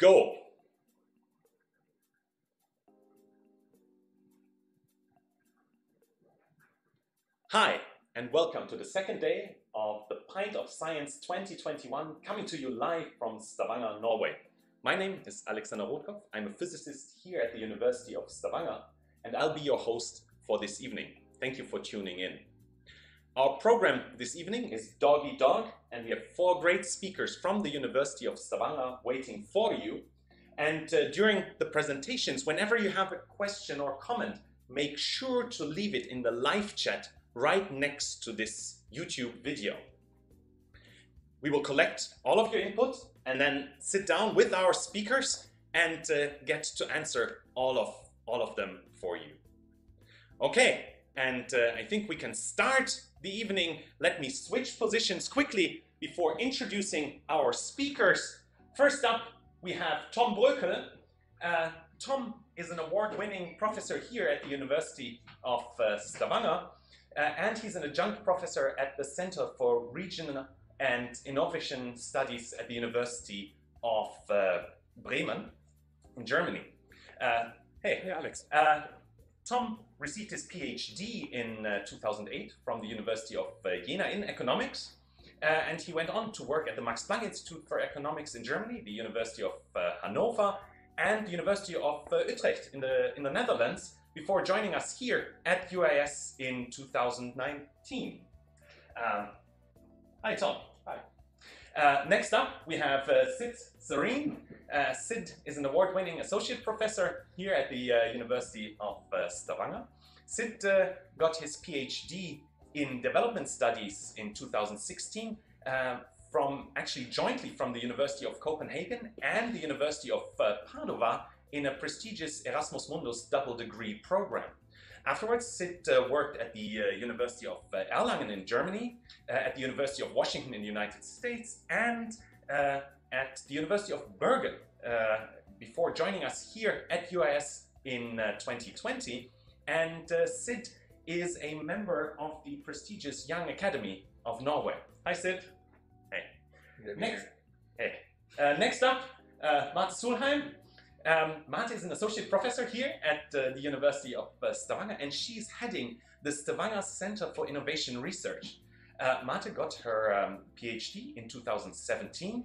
go. Hi, and welcome to the second day of the Pint of Science 2021, coming to you live from Stavanger, Norway. My name is Alexander Rotkopf. I'm a physicist here at the University of Stavanger, and I'll be your host for this evening. Thank you for tuning in. Our program this evening is Dog Eat Dog, and we have four great speakers from the University of Stavanger waiting for you. And uh, during the presentations, whenever you have a question or comment, make sure to leave it in the live chat right next to this YouTube video. We will collect all of your input and then sit down with our speakers and uh, get to answer all of, all of them for you. Okay, and uh, I think we can start the evening. Let me switch positions quickly before introducing our speakers. First up, we have Tom Brökel. Uh, Tom is an award-winning professor here at the University of uh, Stavanger, uh, and he's an adjunct professor at the Center for Region and Innovation Studies at the University of uh, Bremen in Germany. Uh, hey, Hey, Alex. uh, Tom received his PhD in uh, 2008 from the University of uh, Jena in economics. Uh, and he went on to work at the Max Planck Institute for Economics in Germany, the University of uh, Hanover, and the University of Utrecht in the, in the Netherlands before joining us here at UIS in 2019. Um, hi, Tom. Hi. Uh, next up, we have Sid Sareen. Uh, Sid is an award-winning associate professor here at the uh, University of uh, Stavanger. Sid uh, got his PhD in development studies in 2016 uh, from actually jointly from the University of Copenhagen and the University of uh, Padova in a prestigious Erasmus Mundus double degree program. Afterwards, Sid uh, worked at the uh, University of uh, Erlangen in Germany, at the University of Washington in the United States, and at the University of Bergen uh, before joining us here at UIS in uh, 2020. And uh, Sid is a member of the prestigious Young Academy of Norway. Hi, Sid. Hey. Next, hey. Uh, next up, uh, Marte Solheim. Um, Marte is an associate professor here at uh, the University of uh, Stavanger, and she's heading the Stavanger Center for Innovation Research. Uh, Marte got her um, PhD in 2017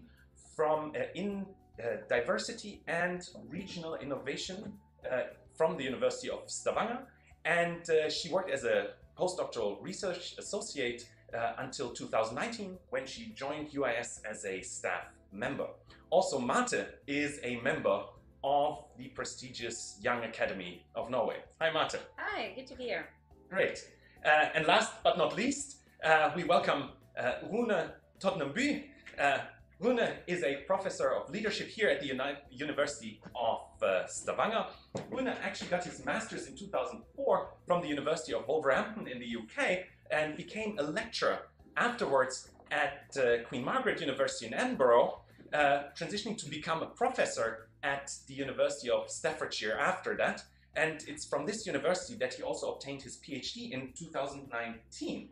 from uh, in uh, diversity and regional innovation uh, from the University of Stavanger, and uh, she worked as a postdoctoral research associate uh, until 2019 when she joined UIS as a staff member. Also, Marte is a member of the prestigious Young Academy of Norway. Hi, Marte. Hi, good to hear. Great. Uh, and last but not least, uh, we welcome uh, Rune Todnem By. Uh, Rune is a professor of leadership here at the Uni- University of uh, Stavanger. Rune actually got his master's in 2004 from the University of Wolverhampton in the UK and became a lecturer afterwards at uh, Queen Margaret University in Edinburgh, uh, transitioning to become a professor at the University of Staffordshire after that. And it's from this university that he also obtained his PhD in 2019.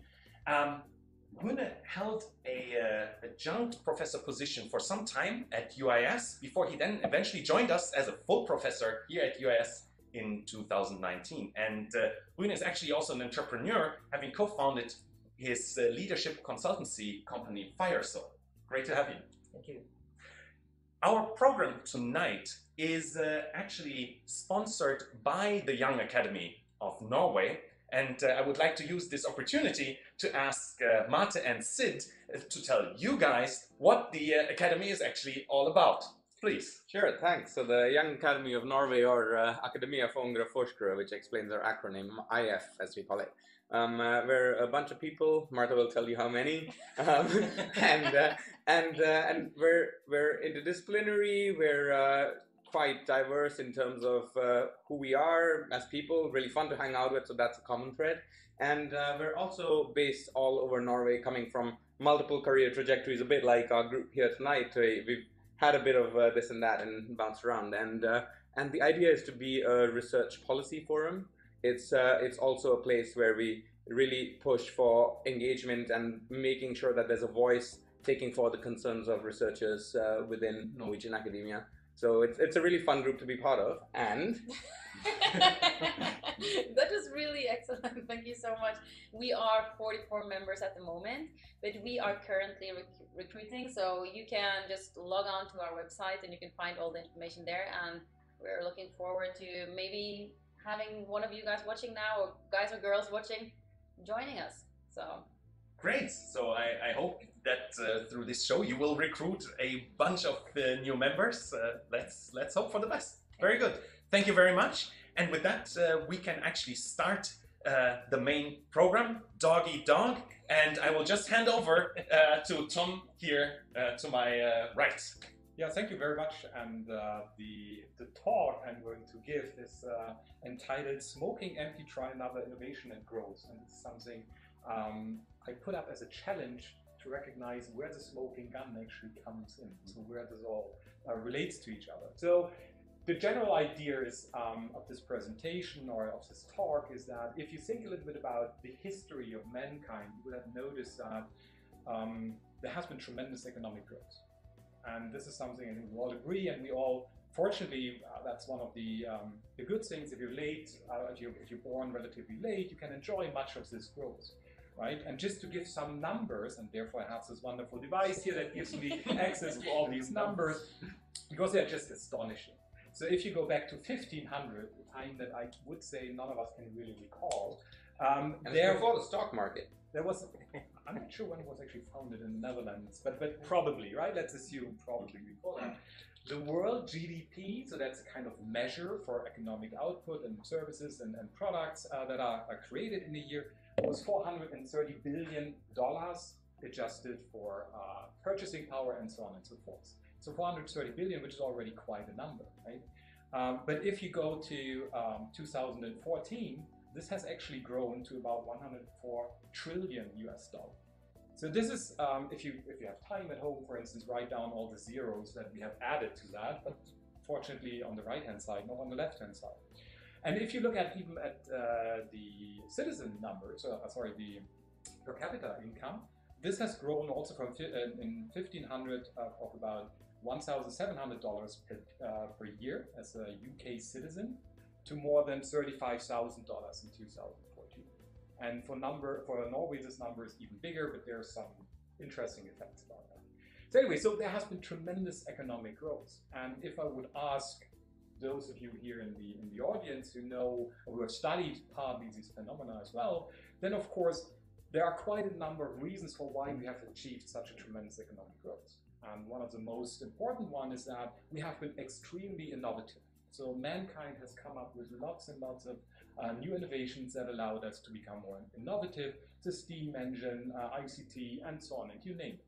Um, Rune held a uh, adjunct professor position for some time at UIS before he then eventually joined us as a full professor here at UIS in 2019. And uh, Rune is actually also an entrepreneur, having co-founded his uh, leadership consultancy company Firesoul. Great to have you. Thank you. Our program tonight is uh, actually sponsored by the Young Academy of Norway. And uh, I would like to use this opportunity to ask uh, and Sid uh, to tell you guys what the uh, Academy is actually all about. Please. Sure, thanks. So the Young Academy of Norway, or uh, Akademia for Unge Forskere, which explains our acronym IF, as we call it. Um, uh, we're a bunch of people. Marte will tell you how many, um, and uh, and uh, and we're we're interdisciplinary. We're uh, quite diverse in terms of uh, who we are as people. Really fun to hang out with, so that's a common thread. And uh, we're also based all over Norway, coming from multiple career trajectories, a bit like our group here tonight. We've had a bit of uh, this and that and bounced around. And uh, and the idea is to be a research policy forum. It's uh, it's also a place where we really push for engagement and making sure that there's a voice taking for the concerns of researchers uh, within Norwegian academia. So it's it's a really fun group to be part of, and that is really excellent. Thank you so much. We are 44 members at the moment, but we are currently rec recruiting. So you can just log on to our website and you can find all the information there. And we're looking forward to maybe having one of you guys watching now, or guys or girls watching, joining us. So great. So I, I hope that uh, through this show you will recruit a bunch of uh, new members. Uh, let's let's hope for the best. Very good. Thank you very much. And with that, uh, we can actually start uh, the main program, Dog Eat Dog. And I will just hand over uh, to Tom here to my right. Yeah, thank you very much. And the the talk I'm going to give is entitled "Smoking Empty: Try Another Innovation and Growth," and it's something um, I put up as a challenge to recognize where the smoking gun actually comes in, so where this all relates to each other. So the general idea is um, of this presentation or of this talk is that if you think a little bit about the history of mankind, you will have noticed that um, there has been tremendous economic growth. And this is something I think we all agree, and we all, fortunately, uh, that's one of the, um, the good things. If you're late, uh, if, you're, if you're born relatively late, you can enjoy much of this growth. Right? And just to give some numbers, and therefore I have this wonderful device here that gives me access to all these numbers, because they're just astonishing. So if you go back to 1500, the time that I would say none of us can really recall, um, there before the stock market. There was, I'm not sure when it was actually founded in the Netherlands, but but probably right. Let's assume probably before that. The world GDP, so that's a kind of measure for economic output and services and, and products uh, that are, are created in a year, was 430 billion dollars adjusted for uh, purchasing power and so on and so forth. So 430 billion, which is already quite a number, right? Um, but if you go to um, 2014, this has actually grown to about 104 trillion US dollar. So this is, um, if you if you have time at home, for instance, write down all the zeros that we have added to that, but fortunately on the right-hand side, not on the left-hand side. And if you look at even at uh, the citizen numbers, uh, sorry, the per capita income, this has grown also from uh, in 1500 uh, of about $1,700 per, uh, per year as a UK citizen to more than $35,000 in 2014. And for number for Norway, this number is even bigger, but there are some interesting effects about that. So anyway, so there has been tremendous economic growth. And if I would ask those of you here in the in the audience who know or who have studied partly these phenomena as well, then of course there are quite a number of reasons for why we have achieved such a tremendous economic growth. And one of the most important one is that we have been extremely innovative. So mankind has come up with lots and lots of uh, new innovations that allowed us to become more innovative. The steam engine, uh, ICT, and so on, and you name it.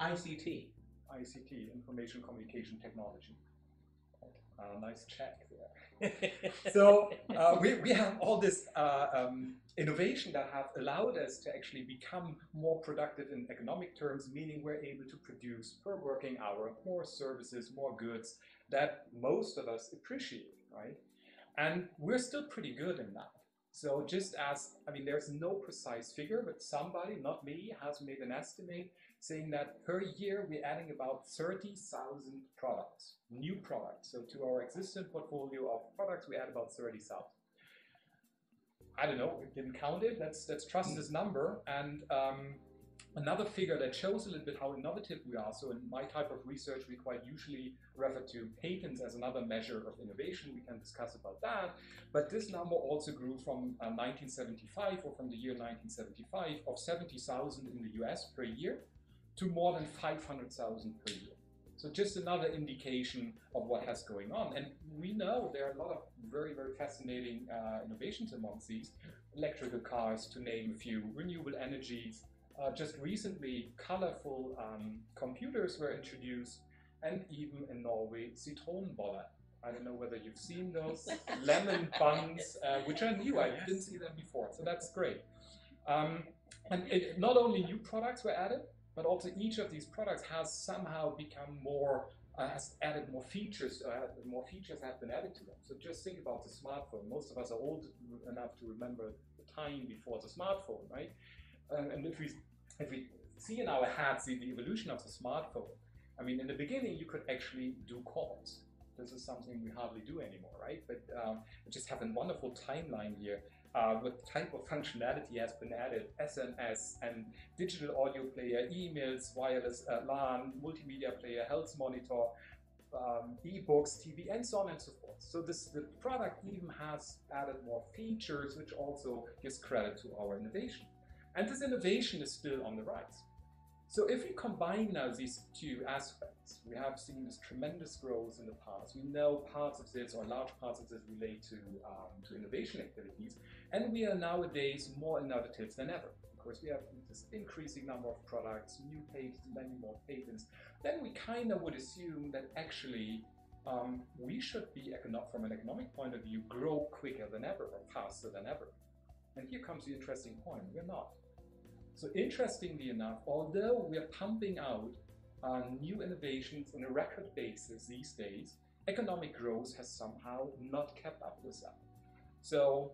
ICT. ICT, Information Communication Technology. Uh, nice check there. so uh, we, we have all this uh, um, innovation that have allowed us to actually become more productive in economic terms, meaning we're able to produce per working hour more services, more goods that most of us appreciate, right? And we're still pretty good in that. So just as, I mean, there's no precise figure, but somebody, not me, has made an estimate saying that per year we're adding about 30,000 products, new products. So to our existing portfolio of products, we add about 30,000. I don't know, we didn't count it. Let's let's trust this number. And um, another figure that shows a little bit how innovative we are. So in my type of research, we quite usually refer to patents as another measure of innovation. We can discuss about that. But this number also grew from uh, 1975 or from the year 1975 of 70,000 in the US per year to more than 500,000 per year. So just another indication of what has going on. And we know there are a lot of very, very fascinating uh, innovations amongst these. Electrical cars, to name a few, renewable energies. Uh, just recently, colorful um, computers were introduced, and even in Norway, sitronboller. I don't know whether you've seen those lemon buns, uh, which are new. I didn't see them before, so that's great. Um, and it, not only new products were added, but also each of these products has somehow become more, uh, has added more features, uh, more features have been added to them. So just think about the smartphone. Most of us are old enough to remember the time before the smartphone, right? Uh, and if we, if we see in our heads the, the evolution of the smartphone, I mean, in the beginning, you could actually do calls. This is something we hardly do anymore, right? But um, we just have a wonderful timeline here. Uh, what type of functionality has been added, SMS and digital audio player, emails, wireless uh, LAN, multimedia player, health monitor, um, ebooks, TV, and so on and so forth. So this the product even has added more features, which also gives credit to our innovation. And this innovation is still on the rise. So if we combine now these two aspects, we have seen this tremendous growth in the past. We know parts of this or large parts of this relate to, um, to innovation activities, and we are nowadays more innovative than ever. Of course, we have this increasing number of products, new patents, many more patents. Then we kind of would assume that actually um, we should be, from an economic point of view, grow quicker than ever or faster than ever. And here comes the interesting point: we're not. So interestingly enough, although we are pumping out uh, new innovations on a record basis these days, economic growth has somehow not kept up with that. So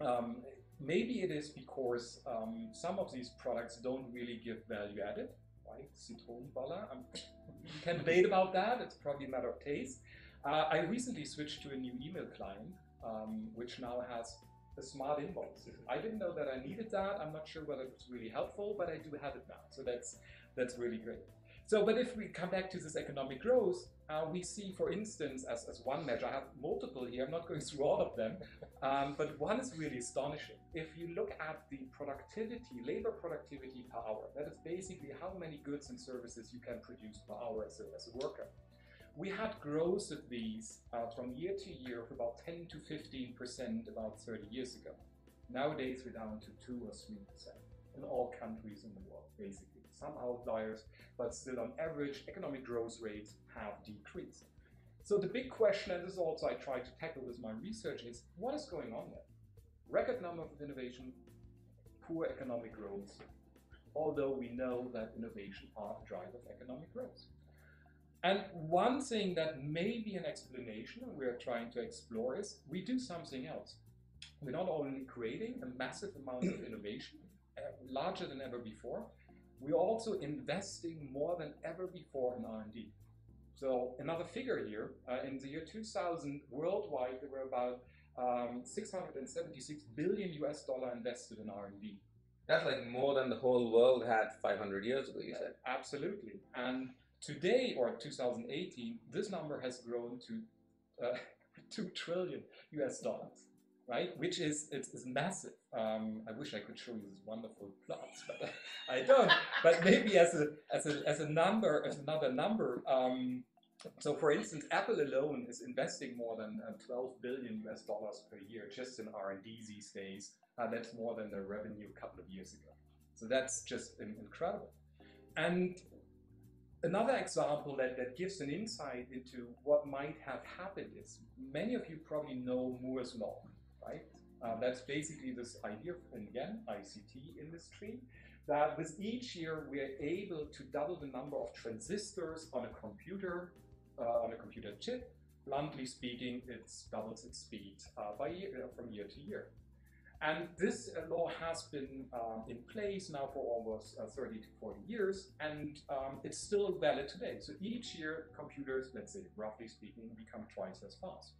um, maybe it is because um, some of these products don't really give value added, right? Zitronenballer, you can debate about that. It's probably a matter of taste. Uh, I recently switched to a new email client, um, which now has a smart inbox. I didn't know that I needed that. I'm not sure whether it's really helpful, but I do have it now. So that's that's really great. So, but if we come back to this economic growth, uh, we see, for instance, as, as one measure, I have multiple here, I'm not going through all of them, um, but one is really astonishing. If you look at the productivity, labor productivity per hour, that is basically how many goods and services you can produce per hour as a, as a worker we had growth of these uh, from year to year of about 10 to 15 percent about 30 years ago. Nowadays, we're down to 2 or 3 percent in all countries in the world, basically. Some outliers, but still on average, economic growth rates have decreased. So the big question, and this is also I try to tackle with my research, is what is going on there? Record number of innovation, poor economic growth, although we know that innovation are a driver of economic growth. And one thing that may be an explanation and we're trying to explore is we do something else. We're not only creating a massive amount of innovation, uh, larger than ever before, we're also investing more than ever before in R&D. So another figure here, uh, in the year 2000, worldwide, there were about um, 676 billion US dollar invested in R&D. That's like more than the whole world had 500 years ago, you said. Absolutely. And Today, or 2018, this number has grown to uh, 2 trillion US dollars, right? Which is it's, it's massive. Um, I wish I could show you this wonderful plots, but I don't. but maybe as a, as a, as a number, as another number, um, so for instance, Apple alone is investing more than uh, 12 billion US dollars per year just in R&D these days. Uh, that's more than their revenue a couple of years ago. So that's just incredible. And Another example that, that gives an insight into what might have happened is many of you probably know Moore's Law, right? Uh, that's basically this idea, and again, ICT industry, that with each year we are able to double the number of transistors on a computer, uh, on a computer chip. Bluntly speaking, it doubles its speed uh, by year, from year to year. And this uh, law has been um, in place now for almost uh, 30 to 40 years, and um, it's still valid today. So each year, computers, let's say roughly speaking, become twice as fast.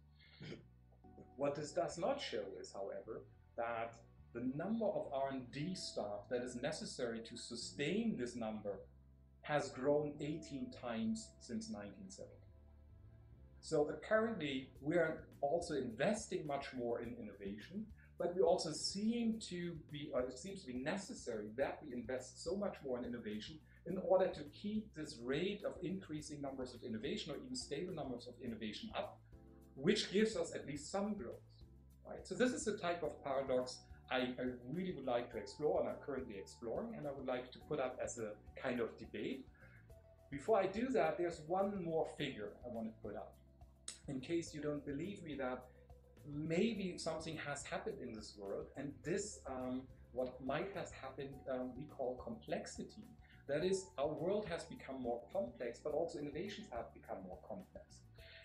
what this does not show is, however, that the number of R&D staff that is necessary to sustain this number has grown 18 times since 1970. So apparently, we are also investing much more in innovation, but we also seem to be, or it seems to be necessary that we invest so much more in innovation in order to keep this rate of increasing numbers of innovation or even stable numbers of innovation up, which gives us at least some growth. Right? So this is a type of paradox I, I really would like to explore and I'm currently exploring and I would like to put up as a kind of debate. Before I do that, there's one more figure I want to put up. In case you don't believe me that maybe something has happened in this world, and this, um, what might have happened, um, we call complexity. That is, our world has become more complex, but also innovations have become more complex.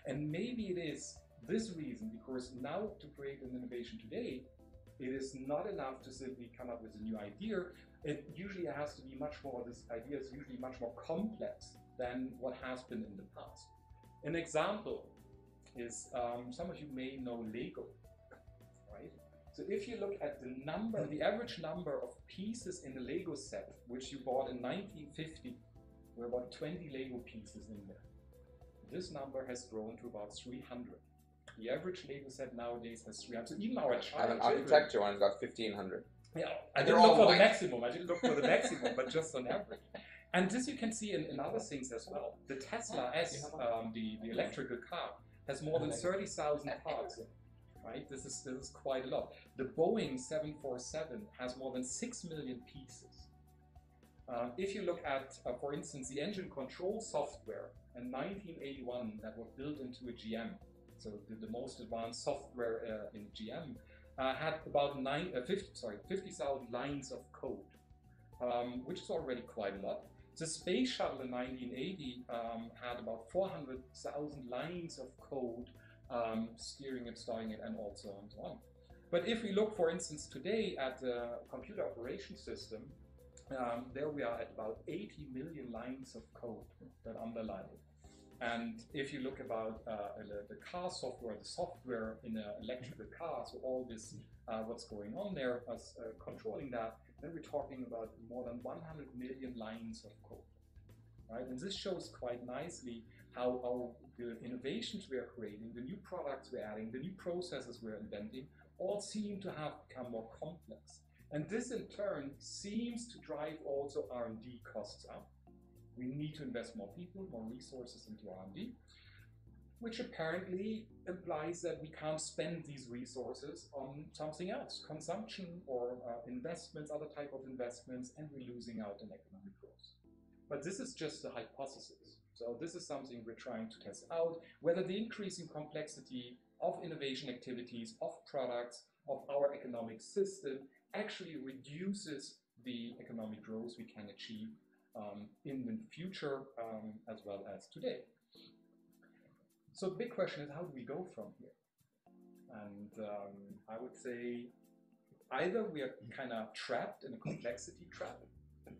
And maybe it is this reason, because now to create an innovation today, it is not enough to simply come up with a new idea. It usually has to be much more, this idea is usually much more complex than what has been in the past. An example is um, some of you may know Lego, right? So if you look at the number, the average number of pieces in a Lego set, which you bought in 1950, were about 20 Lego pieces in there. This number has grown to about 300. The average Lego set nowadays has 300. So even our child. And child an architecture one's got 1500. yeah, I They're didn't look for white. the maximum. I didn't look for the maximum, but just on average. And this you can see in, in other things as well. The Tesla S, um, the, the electrical car, has more than 30,000 parts. Right? This is, this is quite a lot. The Boeing 747 has more than 6 million pieces. Uh, if you look at, uh, for instance, the engine control software in 1981 that was built into a GM, so the, the most advanced software uh, in GM, uh, had about nine, uh, 50, sorry, 50,000 lines of code, um, which is already quite a lot. The space shuttle in 1980 um, had about 400,000 lines of code um, steering it, starting it, and also and so on. But if we look, for instance, today at the computer operation system, um, there we are at about 80 million lines of code that underlie it. And if you look about uh, the, the car software, the software in an electrical car, so all this, uh, what's going on there, as uh, controlling that, then we're talking about more than 100 million lines of code, right? And this shows quite nicely how our the innovations we are creating, the new products we're adding, the new processes we're inventing, all seem to have become more complex. And this in turn seems to drive also R&D costs up. We need to invest more people, more resources into R&D, which apparently implies that we can't spend these resources on something else, consumption or uh, investments, other type of investments, and we're losing out on economic growth. But this is just a hypothesis. So this is something we're trying to test out, whether the increasing complexity of innovation activities, of products, of our economic system actually reduces the economic growth we can achieve um, in the future um, as well as today. So the big question is how do we go from here? And um, I would say either we are kind of trapped in a complexity trap.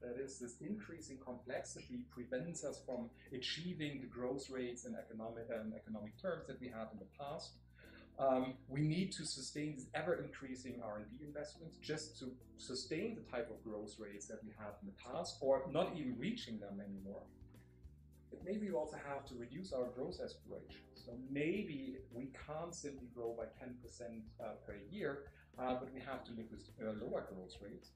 That is, this increasing complexity prevents us from achieving the growth rates in economic, um, economic terms that we had in the past. Um, we need to sustain these ever increasing R&D investments just to sustain the type of growth rates that we had in the past or not even reaching them anymore. But maybe we also have to reduce our growth aspirations. So maybe we can't simply grow by 10% uh, per year, uh, but we have to live with uh, lower growth rates.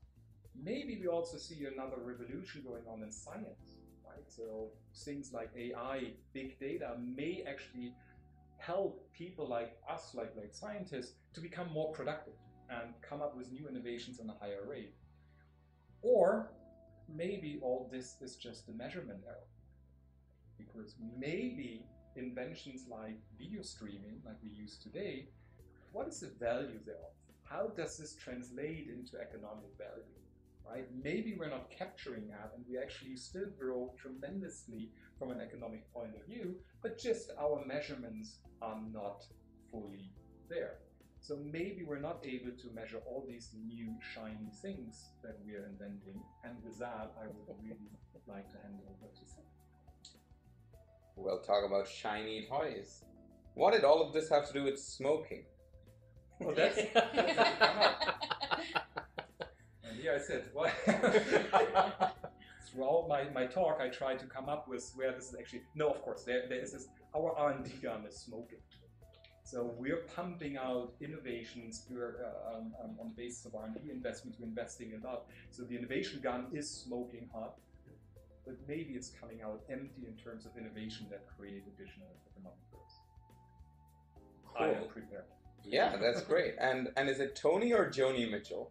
Maybe we also see another revolution going on in science, right? So things like AI, big data may actually help people like us, like, like scientists, to become more productive and come up with new innovations on a higher rate. Or maybe all this is just a measurement error. Because maybe inventions like video streaming, like we use today, what is the value thereof? How does this translate into economic value? Right? Maybe we're not capturing that and we actually still grow tremendously from an economic point of view, but just our measurements are not fully there. So maybe we're not able to measure all these new shiny things that we are inventing. And with that, I would really like to hand over to Sam. We'll talk about shiny toys. What did all of this have to do with smoking? Well, that's, and here I said, well, throughout my, my talk, I tried to come up with where this is actually, no, of course, there, there is this, our R&D gun is smoking. So we're pumping out innovations we're, uh, um, um, on the basis of R&D investments. We're investing a lot. So the innovation gun is smoking hot, but maybe it's coming out empty in terms of innovation that create additional economic growth. I am Cool. prepared. Yeah, that's great. And and is it Tony or Joni Mitchell?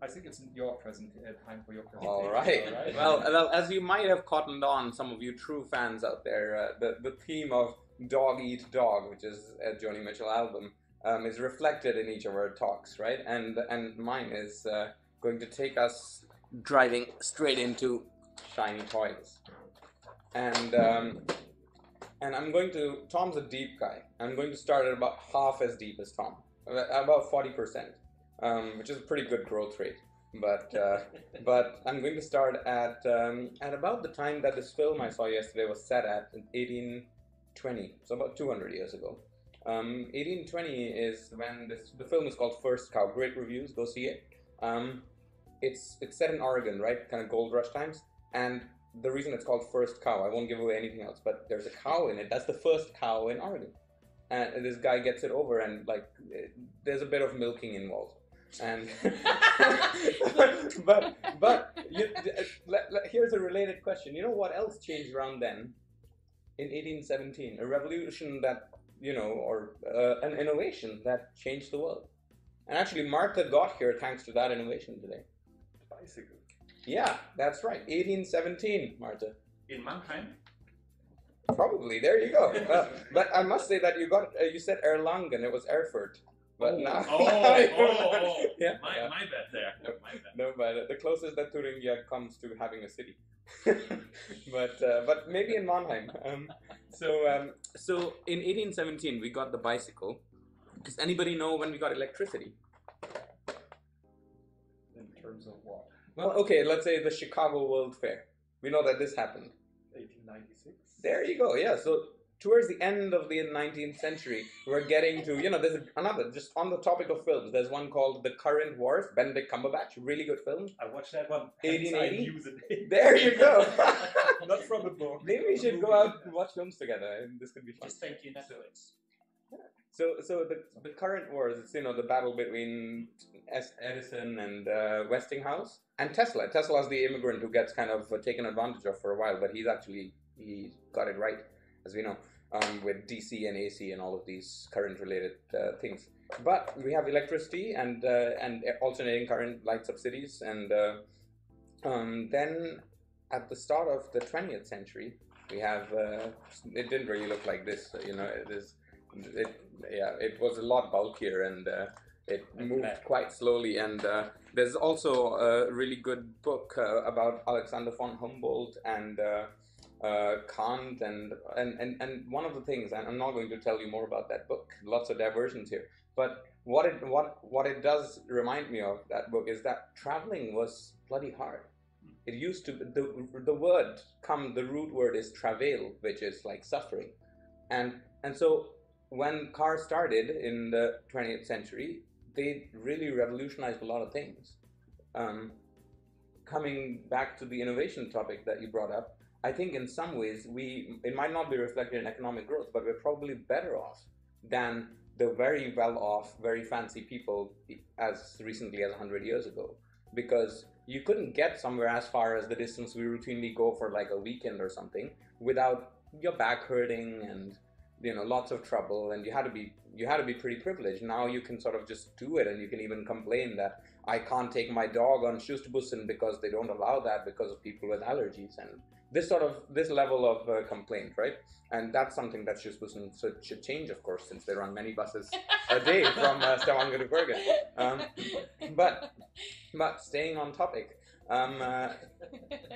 I think it's your present uh, time for your presentation. All right. all right? Well, well, as you might have cottoned on, some of you true fans out there, uh, the the theme of "Dog Eat Dog," which is a Joni Mitchell album, um, is reflected in each of our talks, right? And and mine is uh, going to take us driving straight into shiny toys, and um, and I'm going to. Tom's a deep guy. I'm going to start at about half as deep as Tom, about forty percent, um, which is a pretty good growth rate. But uh, but I'm going to start at um, at about the time that this film I saw yesterday was set at 1820, so about 200 years ago. Um, 1820 is when this, the film is called First Cow. Great reviews, go see it. Um, it's it's set in Oregon, right? Kind of gold rush times, and the reason it's called First Cow, I won't give away anything else, but there's a cow in it. That's the first cow in Oregon, and this guy gets it over, and like there's a bit of milking involved and but but you, let, let, here's a related question. You know what else changed around then? In 1817, a revolution that you know, or uh, an innovation that changed the world. And actually, Marte got here thanks to that innovation today. Bicycle. Yeah, that's right. 1817, Marte. In Mannheim. Probably. There you go. Uh, but I must say that you got uh, you said Erlangen. It was Erfurt. But oh, now, oh, oh, oh, yeah, my, yeah. my bad there. My bad. No, but the closest that Thuringia comes to having a city. but uh, but maybe in Mannheim. Um, so um, so in 1817 we got the bicycle. Does anybody know when we got electricity? In terms of what? Well, okay, let's say the Chicago World Fair. We know that this happened. 1896. There you go. Yeah. So towards the end of the 19th century, we're getting to, you know, there's another, just on the topic of films, there's one called The Current Wars, Benedict Cumberbatch, really good film. I watched that one. 1880? There you go. Not from a book. Maybe we should go out and watch films together, and this could be fun. Just thank you, Netflix. So, so the, the current wars, it's, you know, the battle between Edison and uh, Westinghouse and Tesla. Tesla's the immigrant who gets kind of uh, taken advantage of for a while, but he's actually, he got it right, as we know um, with DC and AC and all of these current related uh, things. But we have electricity and uh, and alternating current light subsidies, and uh, um, then at the start of the 20th century, we have. Uh, it didn't really look like this, you know. It yeah, it was a lot bulkier and. Uh, it moved quite slowly, and uh, there's also a really good book about Alexander von Humboldt and uh, Kant and, and and and one of the things, and I'm not going to tell you more about that book. Lots of diversions here, but what it what what it does remind me of that book is that traveling was bloody hard. It used to the the word come the root word is travail, which is like suffering, and and so when cars started in the 20th century, they really revolutionized a lot of things. Um, coming back to the innovation topic that you brought up, I think in some ways we it might not be reflected in economic growth, but we're probably better off than the very well off, very fancy people as recently as 100 years ago. Because you couldn't get somewhere as far as the distance we routinely go for like a weekend or something without your back hurting and you know lots of trouble and you had to be you had to be pretty privileged now you can sort of just do it and you can even complain that i can't take my dog on Kystbussen because they don't allow that because of people with allergies and this sort of this level of uh, complaint, right? And that's something that should, should change, of course, since they run many buses a day from uh, Stavanger to Bergen. Um, but but staying on topic, um, uh,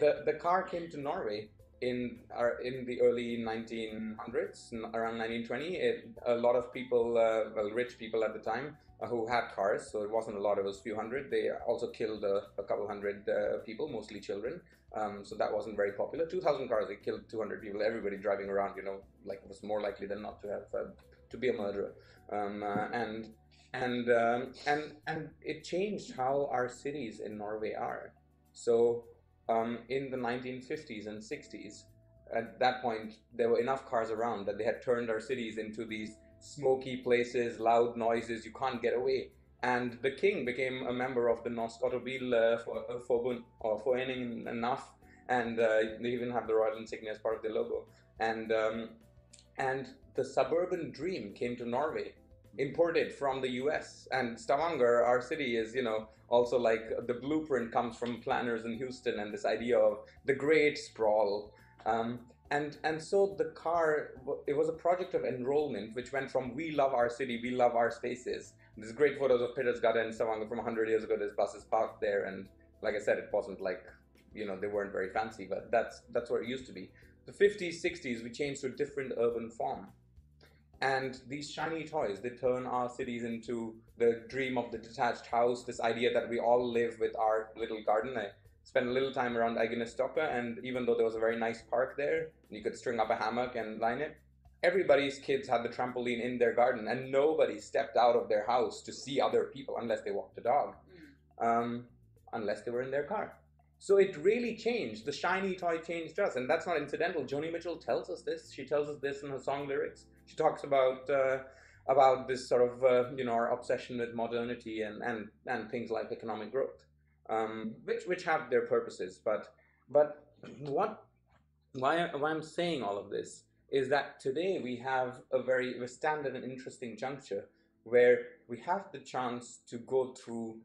the the car came to Norway in in the early 1900s, around 1920. It, a lot of people, uh, well, rich people at the time, uh, who had cars, so it wasn't a lot, it was a few hundred. They also killed a, a couple hundred uh, people, mostly children. Um, so that wasn't very popular. 2,000 cars, they killed 200 people. Everybody driving around, you know, like was more likely than not to have uh, to be a murderer. Um, uh, and and um, and and it changed how our cities in Norway are. So um, in the 1950s and 60s, at that point, there were enough cars around that they had turned our cities into these smoky places, loud noises. You can't get away and the king became a member of the Norsk Automobilforbund uh, or Forening NAF, and uh, they even have the royal insignia as part of the logo. And um, and the suburban dream came to Norway, imported from the U.S. And Stavanger, our city, is you know also like the blueprint comes from planners in Houston and this idea of the great sprawl. Um, and and so the car it was a project of enrollment which went from we love our city we love our spaces there's great photos of Pitters and Stavanger from 100 years ago. There's buses parked there, and like I said, it wasn't like you know they weren't very fancy, but that's that's where it used to be. The 50s, 60s, we changed to a different urban form, and these shiny toys they turn our cities into the dream of the detached house. This idea that we all live with our little garden. I spent a little time around Egenesstokke, and even though there was a very nice park there, you could string up a hammock and line it. everybody's kids had the trampoline in their garden, and nobody stepped out of their house to see other people unless they walked the dog, um, unless they were in their car. So it really changed. The shiny toy changed us, and that's not incidental. Joni Mitchell tells us this. She tells us this in her song lyrics. She talks about uh, about this sort of uh, you know our obsession with modernity and and and things like economic growth, um, which which have their purposes. But but what why why I'm saying all of this is that today we have a very we stand at an interesting juncture where we have the chance to go through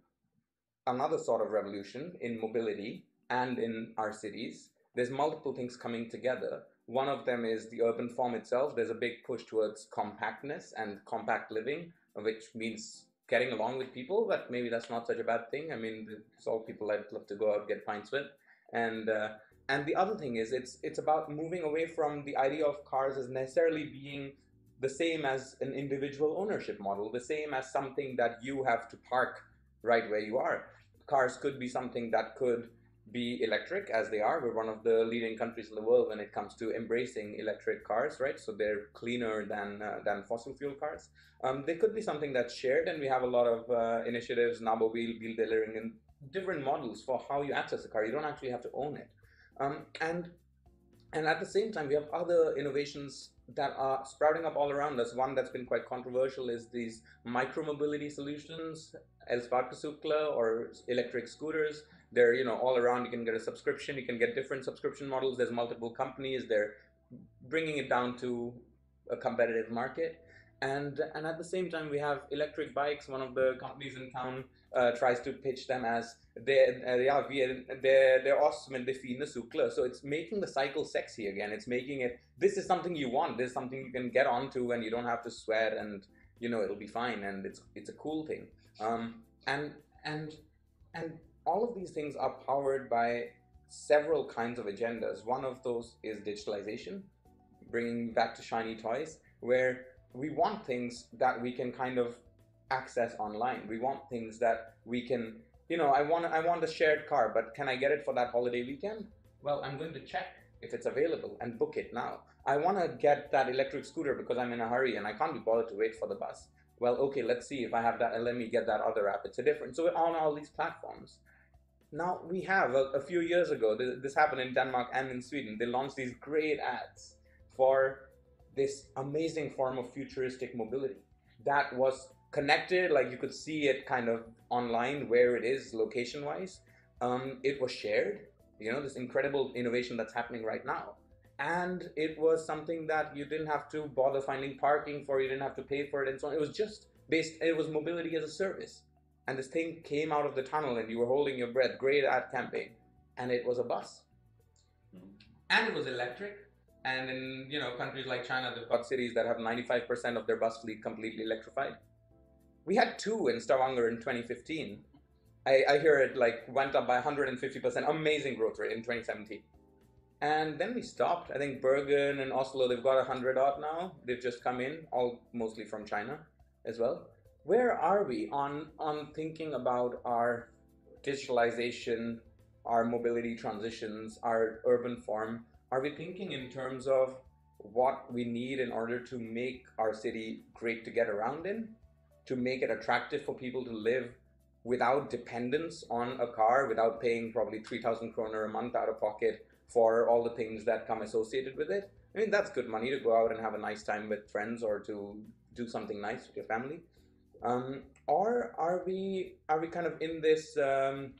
another sort of revolution in mobility and in our cities. There's multiple things coming together. One of them is the urban form itself. There's a big push towards compactness and compact living, which means getting along with people, but maybe that's not such a bad thing. I mean, it's all people I'd love to go out and get pints with. And uh, and the other thing is it's it's about moving away from the idea of cars as necessarily being the same as an individual ownership model, the same as something that you have to park right where you are. Cars could be something that could be electric as they are. We're one of the leading countries in the world when it comes to embracing electric cars, right? So they're cleaner than uh, than fossil fuel cars. Um, they could be something that's shared, and we have a lot of uh, initiatives, Nabobil, Wheel Delivering, and different models for how you access a car. You don't actually have to own it, um, and and at the same time, we have other innovations that are sprouting up all around us. One that's been quite controversial is these micromobility solutions, El Sparkcykler or electric scooters. They're you know all around. You can get a subscription. You can get different subscription models. There's multiple companies. They're bringing it down to a competitive market. And and at the same time, we have electric bikes. One of the companies in town uh, tries to pitch them as vi är, det, det är oss men det fina cyklar. So it's making the cycle sexy again. It's making it, this is something you want. This is something you can get onto and you don't have to sweat and, you know, it'll be fine and it's, it's a cool thing. Um, and, and, and all of these things are powered by several kinds of agendas. One of those is digitalization, bringing back to shiny toys, where we want things that we can kind of access online. We want things that we can you know, I want I want a shared car, but can I get it for that holiday weekend? Well, I'm going to check if it's available and book it now. I want to get that electric scooter because I'm in a hurry and I can't be bothered to wait for the bus. Well, okay, let's see if I have that and let me get that other app. It's a different. So we're on all these platforms. Now we have a, a few years ago. This happened in Denmark and in Sweden. They launched these great ads for this amazing form of futuristic mobility that was connected like you could see it kind of online where it is location wise um, it was shared you know this incredible innovation that's happening right now and it was something that you didn't have to bother finding parking for you didn't have to pay for it and so on it was just based it was mobility as a service and this thing came out of the tunnel and you were holding your breath great ad campaign and it was a bus mm-hmm. and it was electric and in you know countries like china they've got cities that have 95% of their bus fleet completely electrified we had two in Stavanger in 2015. I, I hear it like went up by 150%, amazing growth rate in 2017. And then we stopped. I think Bergen and Oslo, they've got 100 odd now. They've just come in, all mostly from China as well. Where are we on, on thinking about our digitalization, our mobility transitions, our urban form? Are we thinking in terms of what we need in order to make our city great to get around in? to make it attractive for people to live without dependence on a car, without paying probably 3,000 kroner a month out of pocket for all the things that come associated with it. I mean, that's good money to go out and have a nice time with friends or to do something nice with your family. Um, or are we are we kind of in this um,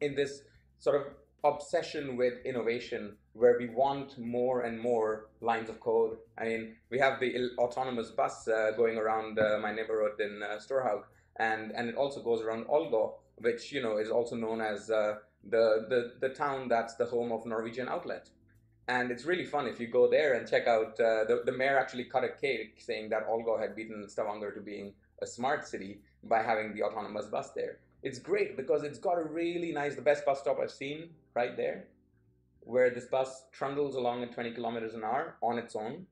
in this sort of obsession with innovation where we want more and more lines of code. I mean, we have the autonomous bus uh, going around uh, my neighborhood in uh, Storhaug, and, and it also goes around Ålgård, which you know is also known as uh, the, the, the town that's the home of Norwegian Outlet. And it's really fun if you go there and check out, uh, the, the mayor actually cut a cake saying that Ålgård had beaten Stavanger to being a smart city by having the autonomous bus there. It's great because it's got a really nice, the best bus stop I've seen right there where this bus trundles along at 20 kilometers an hour on its own.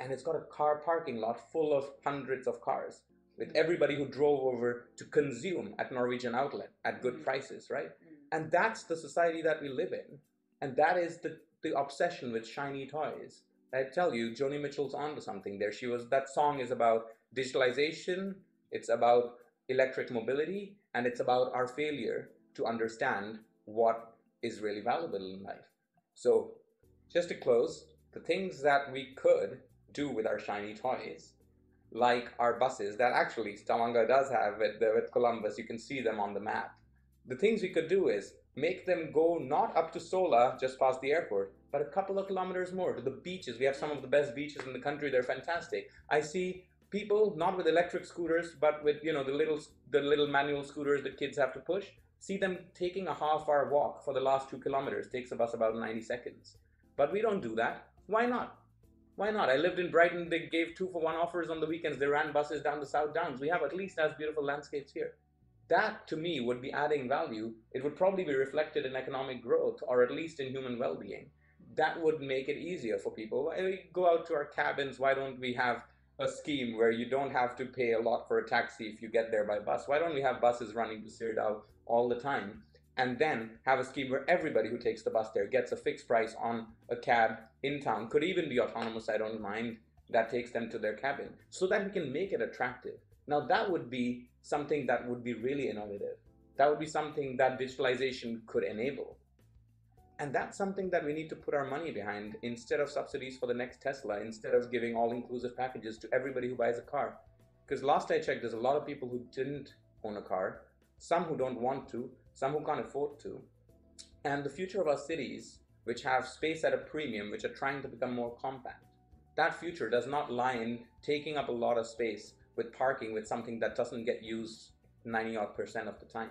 And it's got a car parking lot full of hundreds of cars with everybody who drove over to consume at Norwegian outlet at good mm. prices, right? Mm. And that's the society that we live in. And that is the, the obsession with shiny toys. I tell you, Joni Mitchell's onto something there. She was that song is about digitalization, it's about electric mobility, and it's about our failure to understand what is really valuable in life. So, just to close, the things that we could do with our shiny toys, like our buses that actually Stavanger does have with, with Kolumbus, you can see them on the map. The things we could do is make them go not up to Sola, just past the airport, but a couple of kilometers more to the beaches. We have some of the best beaches in the country. They're fantastic. I see people not with electric scooters, but with you know the little the little manual scooters that kids have to push. See them taking a half-hour walk for the last two kilometers. Takes a bus about 90 seconds. But we don't do that. Why not? Why not? I lived in Brighton. They gave two for one offers on the weekends. They ran buses down the South Downs. We have at least as beautiful landscapes here. That to me would be adding value. It would probably be reflected in economic growth or at least in human well being. That would make it easier for people. We go out to our cabins? Why don't we have a scheme where you don't have to pay a lot for a taxi if you get there by bus? Why don't we have buses running to Sirdal all the time? And then have a scheme where everybody who takes the bus there gets a fixed price on a cab in town. Could even be autonomous, I don't mind. That takes them to their cabin so that we can make it attractive. Now, that would be something that would be really innovative. That would be something that digitalization could enable. And that's something that we need to put our money behind instead of subsidies for the next Tesla, instead of giving all inclusive packages to everybody who buys a car. Because last I checked, there's a lot of people who didn't own a car, some who don't want to, some who can't afford to. And the future of our cities, which have space at a premium, which are trying to become more compact, that future does not lie in taking up a lot of space with parking with something that doesn't get used 90 odd percent of the time.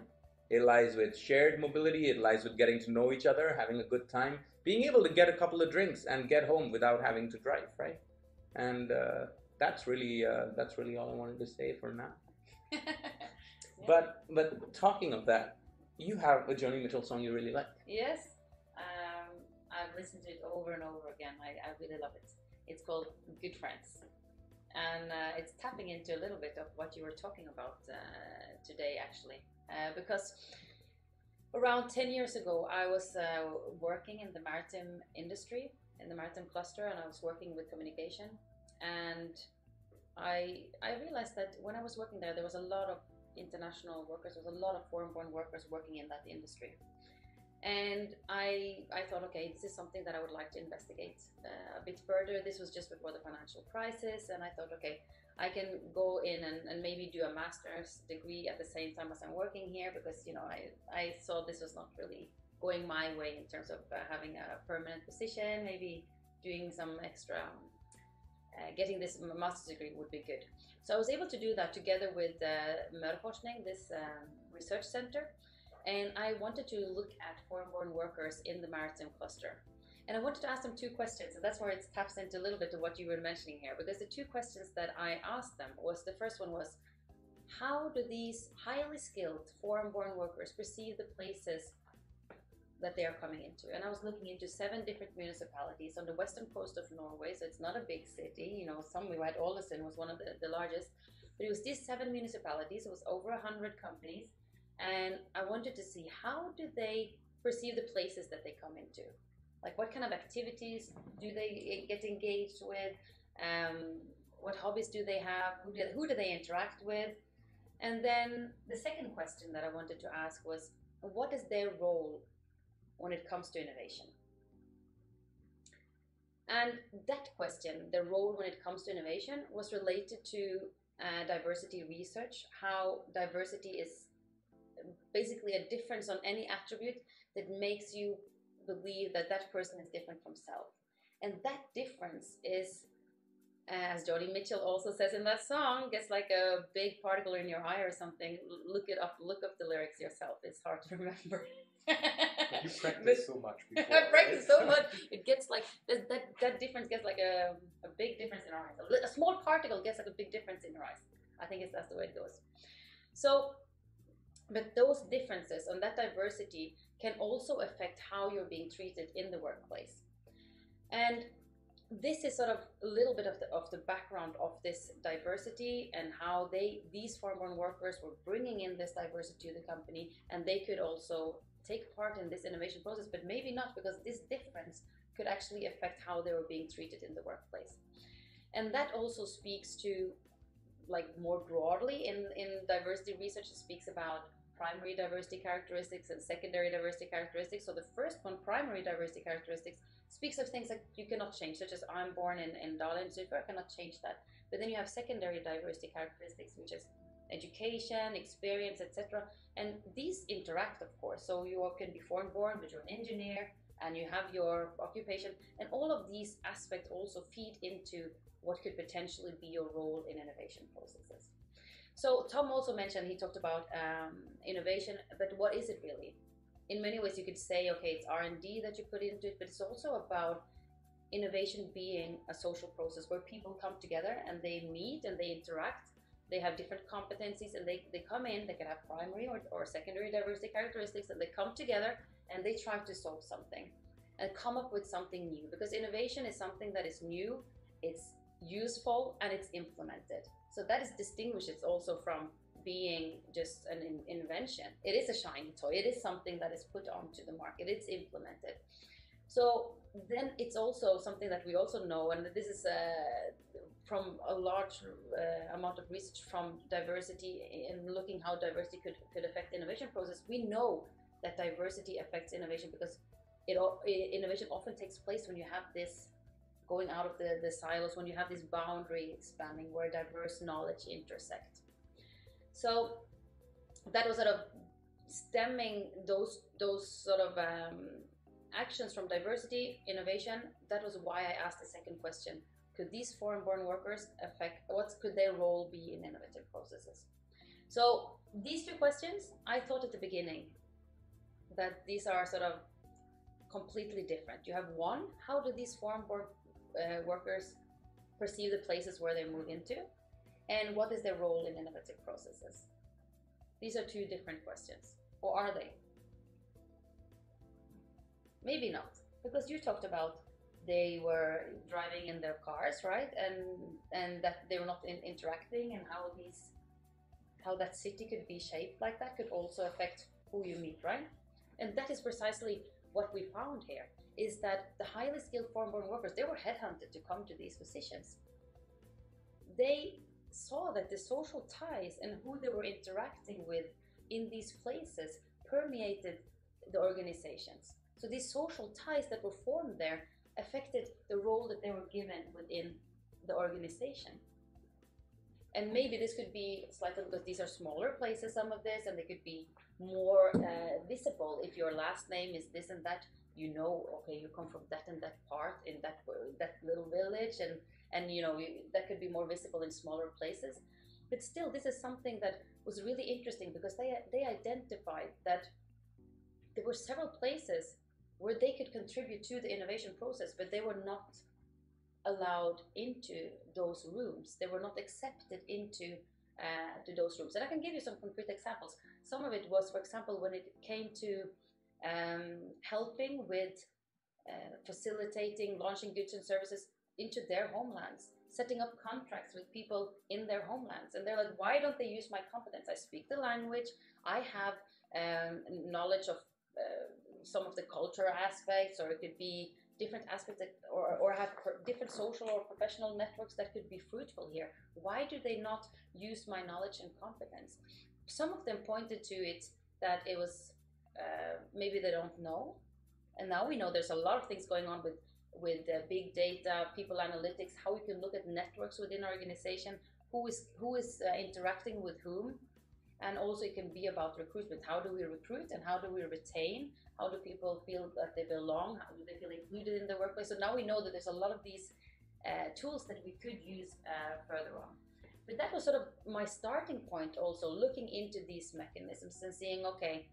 It lies with shared mobility, it lies with getting to know each other, having a good time, being able to get a couple of drinks and get home without having to drive, right? And uh, that's really uh, that's really all I wanted to say for now. yeah. But but talking of that, you have a Joni Mitchell song you really like. Yes, um, I've listened to it over and over again. I, I really love it. It's called Good Friends. And uh, it's tapping into a little bit of what you were talking about uh, today, actually. Uh, because around 10 years ago, I was uh, working in the maritime industry, in the maritime cluster, and I was working with communication. And I, I realized that when I was working there, there was a lot of international workers, there was a lot of foreign born workers working in that industry. And I, I thought, okay, this is something that I would like to investigate uh, a bit further. This was just before the financial crisis, and I thought, okay, I can go in and, and maybe do a master's degree at the same time as I'm working here because you know I, I saw this was not really going my way in terms of uh, having a permanent position. Maybe doing some extra, um, uh, getting this master's degree would be good. So I was able to do that together with uh, Møreforskning, this um, research center, and I wanted to look at foreign-born workers in the maritime cluster. And I wanted to ask them two questions, and that's where it taps into a little bit of what you were mentioning here. Because the two questions that I asked them was the first one was, how do these highly skilled foreign-born workers perceive the places that they are coming into? And I was looking into seven different municipalities on the western coast of Norway, so it's not a big city. You know, somewhere had Ålesund was one of the, the largest, but it was these seven municipalities. It was over a hundred companies, and I wanted to see how do they perceive the places that they come into? Like what kind of activities do they get engaged with? Um, what hobbies do they have? Who do, who do they interact with? And then the second question that i wanted to ask was what is their role when it comes to innovation? And that question the role when it comes to innovation was related to uh, diversity research how diversity is basically a difference on any attribute that makes you believe that that person is different from self. And that difference is, as Joni Mitchell also says in that song, gets like a big particle in your eye or something. Look it up, look up the lyrics yourself. It's hard to remember. you practice so much before, I practice right? so much. It gets like that, that. That difference gets like a, a big difference in our eyes. A, a small particle gets like a big difference in your eyes. I think it's that's the way it goes. So, but those differences and that diversity can also affect how you're being treated in the workplace. And this is sort of a little bit of the, of the background of this diversity and how they these foreign workers were bringing in this diversity to the company and they could also take part in this innovation process but maybe not because this difference could actually affect how they were being treated in the workplace. And that also speaks to, like more broadly in, in diversity research, it speaks about primary diversity characteristics and secondary diversity characteristics. So the first one, primary diversity characteristics, speaks of things that you cannot change, such as I'm born in, in Dali so I cannot change that. But then you have secondary diversity characteristics, which is education, experience, etc. And these interact, of course. So you can be foreign born, but you're an engineer, and you have your occupation, and all of these aspects also feed into what could potentially be your role in innovation processes. So Tom also mentioned he talked about um, innovation, but what is it really? In many ways, you could say, okay, it's R and D that you put into it, but it's also about innovation being a social process where people come together and they meet and they interact they have different competencies and they, they come in, they can have primary or, or secondary diversity characteristics and they come together and they try to solve something and come up with something new because innovation is something that is new, it's useful and it's implemented. So that is distinguishes also from being just an in invention. It is a shiny toy. It is something that is put onto the market. It's implemented. So then it's also something that we also know, and this is uh, from a large uh, amount of research from diversity and looking how diversity could, could affect innovation process. We know that diversity affects innovation because it, innovation often takes place when you have this going out of the, the silos, when you have this boundary expanding where diverse knowledge intersect. So that was sort of stemming those those sort of um, actions from diversity, innovation. That was why I asked the second question. Could these foreign-born workers affect, what could their role be in innovative processes? So these two questions, I thought at the beginning that these are sort of completely different. You have one, how do these foreign-born uh, workers perceive the places where they move into? And what is their role in innovative processes? These are two different questions. Or are they? Maybe not, because you talked about they were driving in their cars, right? And and that they were not in, interacting, and how these how that city could be shaped like that could also affect who you meet, right? And that is precisely what we found here is that the highly skilled foreign-born workers they were headhunted to come to these positions. They saw that the social ties and who they were interacting with in these places permeated the organizations. So these social ties that were formed there affected the role that they were given within the organization. And maybe this could be slightly because these are smaller places, some of this, and they could be more uh, visible if your last name is this and that. You know, okay, you come from that and that part in that that little village, and and you know that could be more visible in smaller places. But still, this is something that was really interesting because they they identified that there were several places where they could contribute to the innovation process, but they were not allowed into those rooms. They were not accepted into uh, to those rooms. And I can give you some concrete examples. Some of it was, for example, when it came to um, helping with uh, facilitating launching goods and services into their homelands, setting up contracts with people in their homelands. And they're like, why don't they use my competence? I speak the language, I have um, knowledge of uh, some of the cultural aspects, or it could be different aspects that, or, or have different social or professional networks that could be fruitful here. Why do they not use my knowledge and competence? Some of them pointed to it that it was uh, maybe they don't know, and now we know there's a lot of things going on with with uh, big data, people analytics, how we can look at networks within organization, who is who is uh, interacting with whom, and also it can be about recruitment. How do we recruit and how do we retain? How do people feel that they belong? How do they feel included in the workplace? So now we know that there's a lot of these uh, tools that we could use uh, further on. But that was sort of my starting point also, looking into these mechanisms and seeing, okay,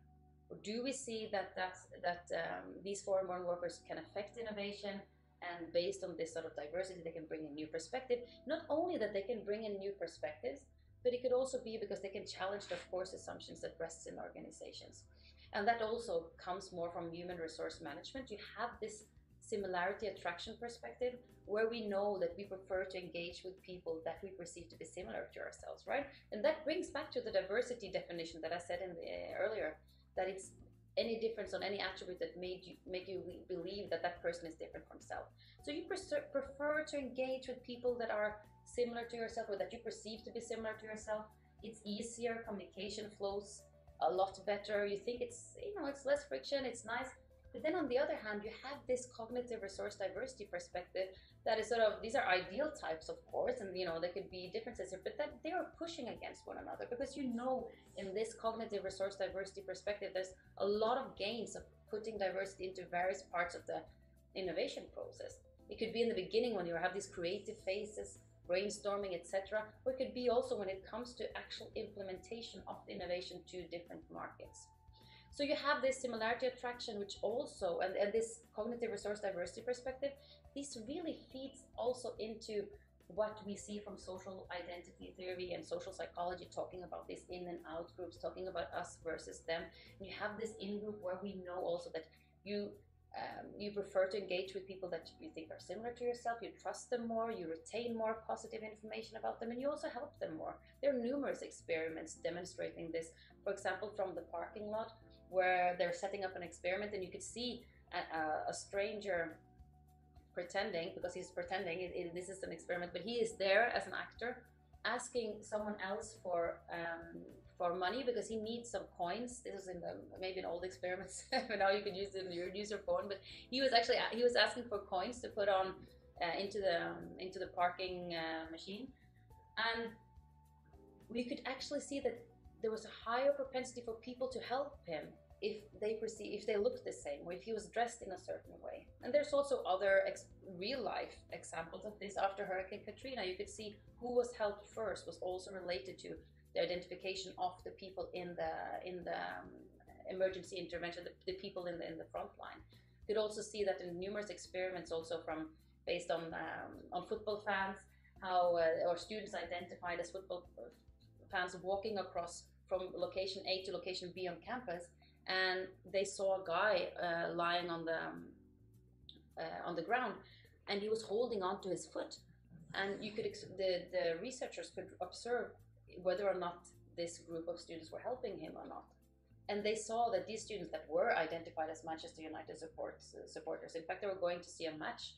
do we see that that um, these foreign-born workers can affect innovation and based on this sort of diversity they can bring a new perspective not only that they can bring in new perspectives but it could also be because they can challenge the force assumptions that rests in organizations. And that also comes more from human resource management. You have this similarity attraction perspective where we know that we prefer to engage with people that we perceive to be similar to ourselves, right? And that brings back to the diversity definition that I said in the, uh, earlier, that it's any difference on any attribute that made you make you believe that that person is different from self. So you prefer, to engage with people that are similar to yourself or that you perceive to be similar to yourself. It's easier, communication flows a lot better. You think it's you know it's less friction, it's nice. But then on the other hand, you have this cognitive resource diversity perspective that is sort of these are ideal types, of course, and you know there could be differences here, but that they are pushing against one another because you know in this cognitive resource diversity perspective, there's a lot of gains of putting diversity into various parts of the innovation process. It could be in the beginning when you have these creative phases, brainstorming, etc., or it could be also when it comes to actual implementation of the innovation to different markets. So you have this similarity attraction, which also, and, and this cognitive resource diversity perspective, this really feeds also into what we see from social identity theory and social psychology talking about these in and out groups, talking about us versus them. And you have this in group where we know also that you um, you prefer to engage with people that you think are similar to yourself, you trust them more, you retain more positive information about them, and you also help them more. There are numerous experiments demonstrating this. For example, from the parking lot, where they're setting up an experiment and you could see a, a stranger pretending because he's pretending it, it, this is an experiment but he is there as an actor asking someone else for um, for money because he needs some coins. This is in the maybe in old experiments but now you can use it in your use your phone but he was actually he was asking for coins to put on uh, into the um, into the parking uh, machine. And we could actually see that there was a higher propensity for people to help him if they perceive if they look the same or if he was dressed in a certain way. And there's also other real life examples of this after hurricane katrina. You could see who was helped first was also related to the identification of the people in the in the um, emergency intervention the, the, people in the in the front line. You could also see that in numerous experiments also from based on um, on football fans how uh, or students identified as football fans walking across from location A to location B on campus and they saw a guy uh, lying on the um, uh, on the ground, and he was holding onto his foot, and you could the the researchers could observe whether or not this group of students were helping him or not. And they saw that these students that were identified as Manchester United supports, uh, supporters, in fact, they were going to see a match.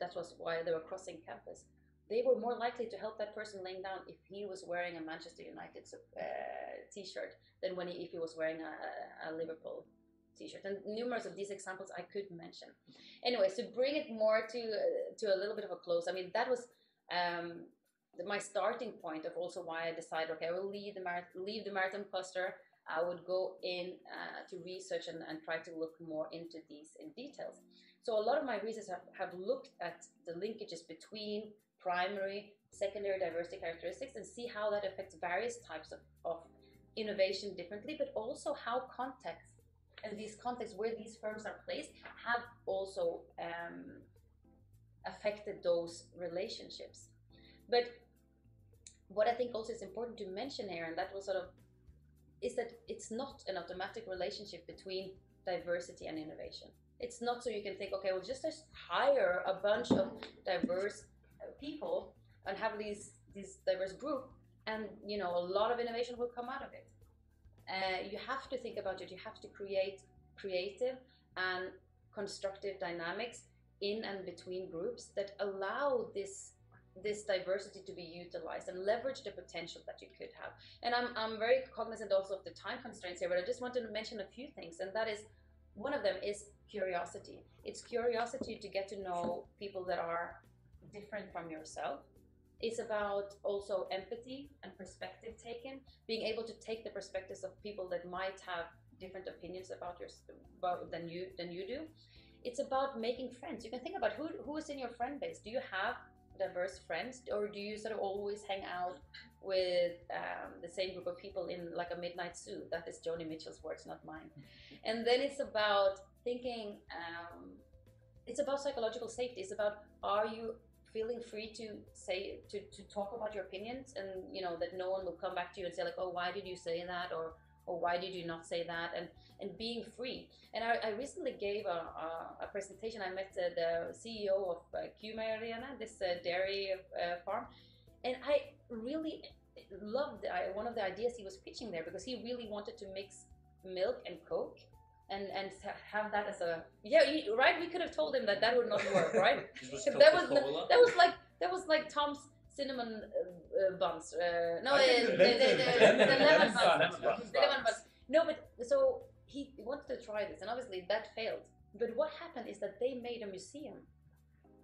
That was why they were crossing campus they were more likely to help that person laying down if he was wearing a Manchester United uh, t-shirt than when he, if he was wearing a, a Liverpool t-shirt. And numerous of these examples I could mention. Anyways, to bring it more to uh, to a little bit of a close, I mean that was um, my starting point of also why I decided, okay, I will leave the maritime, leave the maritime cluster. I would go in uh, to research and, and try to look more into these in details. So a lot of my research have, have looked at the linkages between primary, secondary diversity characteristics and see how that affects various types of, of innovation differently, but also how context and these contexts where these firms are placed have also um, affected those relationships. But what I think also is important to mention here, and that was sort of, is that it's not an automatic relationship between diversity and innovation. It's not so you can think, okay, well, just hire a bunch of diverse people and have these this diverse group and you know a lot of innovation will come out of it uh, you have to think about it you have to create creative and constructive dynamics in and between groups that allow this this diversity to be utilized and leverage the potential that you could have. And I'm, I'm very cognizant also of the time constraints here, but I just wanted to mention a few things. And that is one of them is curiosity. It's curiosity to get to know people that are different from yourself. It's about also empathy and perspective taken, being able to take the perspectives of people that might have different opinions about your about, than you than you do. It's about making friends. You can think about who who is in your friend base. Do you have diverse friends, or do you sort of always hang out with um, the same group of people in like a midnight zoo? That is Joni Mitchell's words, not mine. And then it's about thinking. Um, it's about psychological safety. It's about are you feeling free to say to, to talk about your opinions and you know that no one will come back to you and say like oh why did you say that? or or why did you not say that? and and being free. And i, I recently gave a, a, a presentation. I met uh, the ceo of uh, this uh, dairy uh, farm. And i really loved one of the ideas he was pitching there because he really wanted to mix milk and coke and and have that as a yeah you, right we could have told him that that would not work right was that was the- that was like that was like Tom's cinnamon uh, uh, buns uh, no the, the, the the, the, lemon- the lemon lemon buns. buns Lemon buns. the lemon buns no but so he wanted to try this and obviously that failed but what happened is that they made a museum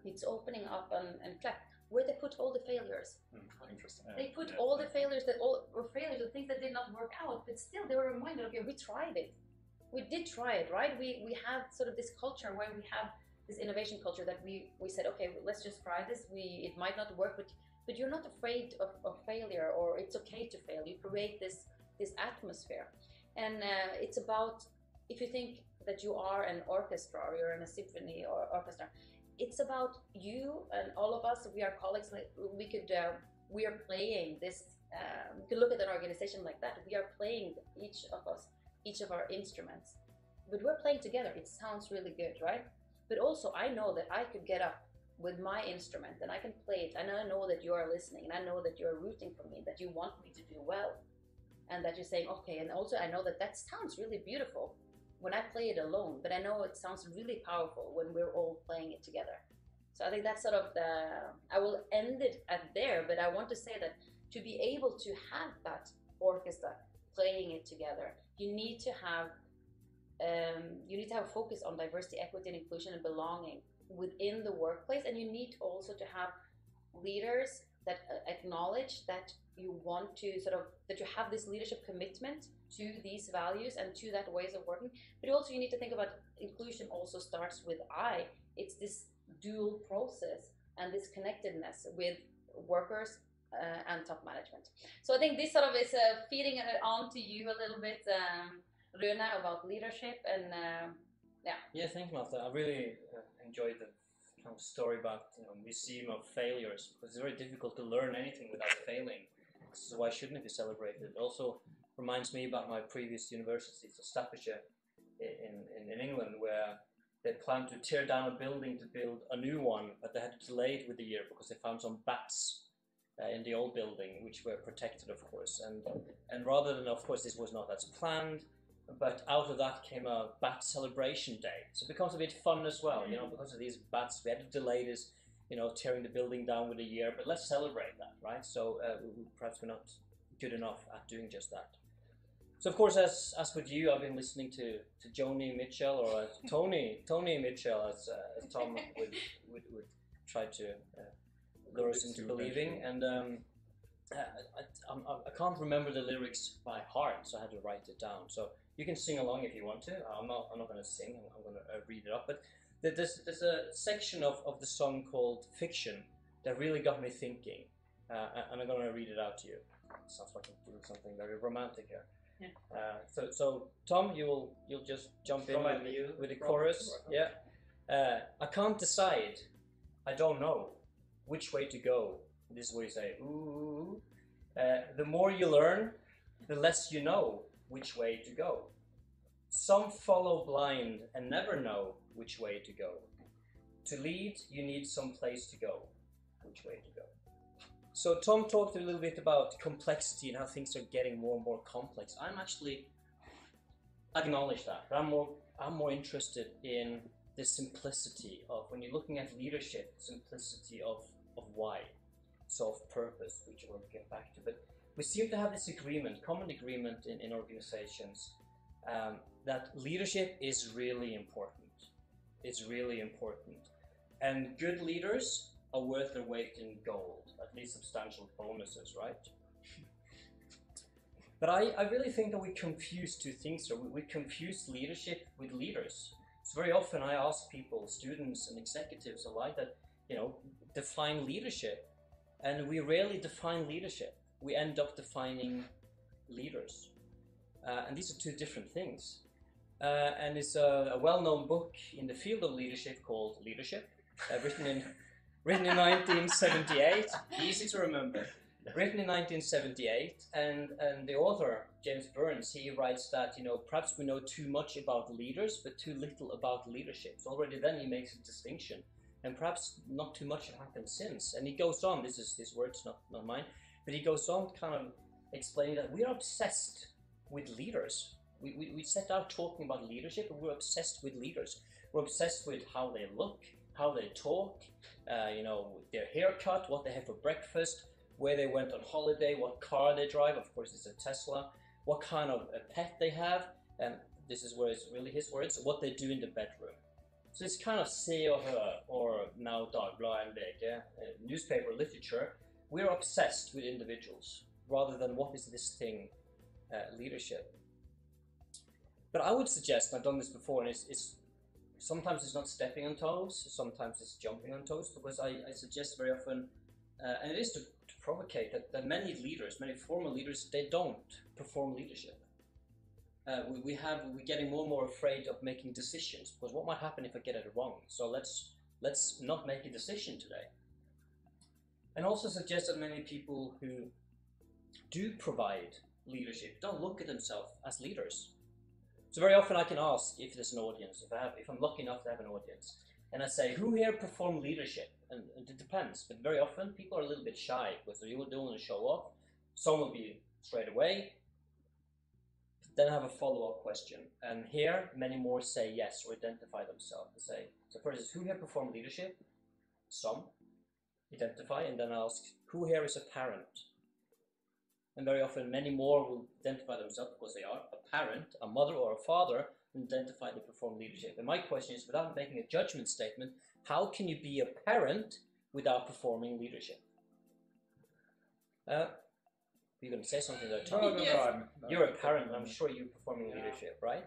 it's opening up and, and clap where they put all the failures Mm, Interesting. they put Yeah. all the failures that all were failures, the things that did not work out, but still they were reminded, okay, we tried it. We did try it, right? We we have sort of this culture where we have this innovation culture that we we said, okay, let's just try this. We it might not work, but but you're not afraid of, of failure, or it's okay to fail. You create this this atmosphere, and uh, it's about if you think that you are an orchestra or you're in a symphony or orchestra, it's about you and all of us. We are colleagues. We could. Uh, we are playing this. Um, you can look at an organization like that. We are playing each of us, each of our instruments, but we're playing together. It sounds really good, right? But also, I know that I could get up with my instrument and I can play it, and I know that you are listening, and I know that you are rooting for me, that you want me to do well, and that you're saying okay. And also, I know that that sounds really beautiful when I play it alone, but I know it sounds really powerful when we're all playing it together. So I think that's sort of the. I will end it at there, but I want to say that to be able to have that orchestra playing it together, you need to have. Um, you need to have a focus on diversity, equity, and inclusion and belonging within the workplace, and you need also to have leaders that uh, acknowledge that you want to sort of that you have this leadership commitment to these values and to that ways of working. But also, you need to think about inclusion. Also starts with I. It's this dual process and this connectedness with workers uh, and top management. So I think this sort of is uh, feeding it on to you a little bit, um, about leadership and uh, Yeah, thanks, Marte. I really uh, enjoyed the kind of story about you know, museum of failures it's very difficult to learn anything without failing. So why shouldn't it be celebrated? It also reminds me about my previous university, so Staffordshire in, in, in England, where they planned to tear down a building to build a new one, but they had to delay it with a year because they found some bats uh, in the old building, which were protected, of course. And and rather than, of course, this was not as planned, but out of that came a bat celebration day. So it becomes a bit fun as well, you know, because of these bats. We had to delay this, you know, tearing the building down with a year, but let's celebrate that, right? So uh, we, perhaps we're not good enough at doing just that. So of course, as as with you, I've been listening to to Joni Mitchell or as Tony Tony Mitchell, as, uh, as Tom would, would would try to uh, lure into To believing, and um, I, I, I, I can't remember the lyrics by heart, so I had to write it down. So you can sing along if you want to. I'm not I'm not going to sing. I'm, I'm going to uh, read it up, but there's there's a section of, of the song called "Fiction" that really got me thinking, uh, and I'm going to read it out to you. sounds like I'm doing something very romantic here. Yeah. Uh, so, so Tom, you'll you'll just jump in with, with the chorus. Rob. Yeah. Uh, I can't decide. I don't know which way to go. This is you say. Ooh. Uh, the more you learn, the less you know which way to go. Some follow blind and never know which way to go. To lead, you need some place to go. Which way to go? So Tom talked a little bit about complexity and how things are getting more and more complex. I'm actually acknowledge that. But I'm more I'm more interested in the simplicity of when you're looking at leadership, simplicity of, of why. So of purpose, which we'll get back to. But we seem to have this agreement, common agreement in, in organizations, um, that leadership is really important. It's really important. And good leaders are worth their weight in gold, at least substantial bonuses, right? But I, I really think that we confuse two things here. We, we confuse leadership with leaders. So very often I ask people, students and executives alike, that, you know, define leadership. And we rarely define leadership. We end up defining leaders. Uh, and these are two different things. Uh, and it's a, a well-known book in the field of leadership called Leadership, uh, written in written in 1978. Easy to remember. Written in 1978, and and the author James Burns he writes that you know perhaps we know too much about leaders, but too little about leadership. So already then he makes a distinction, and perhaps not too much has happened since. And he goes on. This is his words, not not mine. But he goes on, kind of explaining that we are obsessed with leaders. We, we, we set out talking about leadership and we're obsessed with leaders. We're obsessed with how they look, how they talk, uh, you know, their haircut, what they have for breakfast, where they went on holiday, what car they drive. Of course, it's a Tesla. What kind of a pet they have, and this is where it's really his words. What they do in the bedroom. So it's kind of Se og Hør, or now Dagbladet and VG, uh, newspaper literature. We're obsessed with individuals rather than what is this thing, uh, leadership. But I would suggest, and I've done this before, and it's, it's sometimes it's not stepping on toes, sometimes it's jumping on toes, because I, I suggest very often, uh, and it is to, to provocate that, that many leaders, many former leaders, they don't perform leadership. Uh, we, we have we're getting more and more afraid of making decisions because what might happen if I get it wrong? So let's let's not make a decision today. And also suggest that many people who do provide leadership don't look at themselves as leaders. So very often I can ask if there's an audience, if I have, if I'm lucky enough to have an audience, and I say, who here perform leadership? And, and it depends, but very often people are a little bit shy because they don't want to show off. Some will be straight away. Then I have a follow-up question, and here many more say yes or identify themselves. They say, so first is who here performed leadership? Some identify, and then ask who here is a parent? And very often, many more will identify themselves because they are a parent, a mother, or a father, and identify they perform leadership. And my question is, without making a judgment statement, how can you be a parent without performing leadership? Uh, you're going to say something there, Tom? No, no, no, Yes. I'm- no, You're a parent, and I'm sure you're performing Yeah. leadership, right?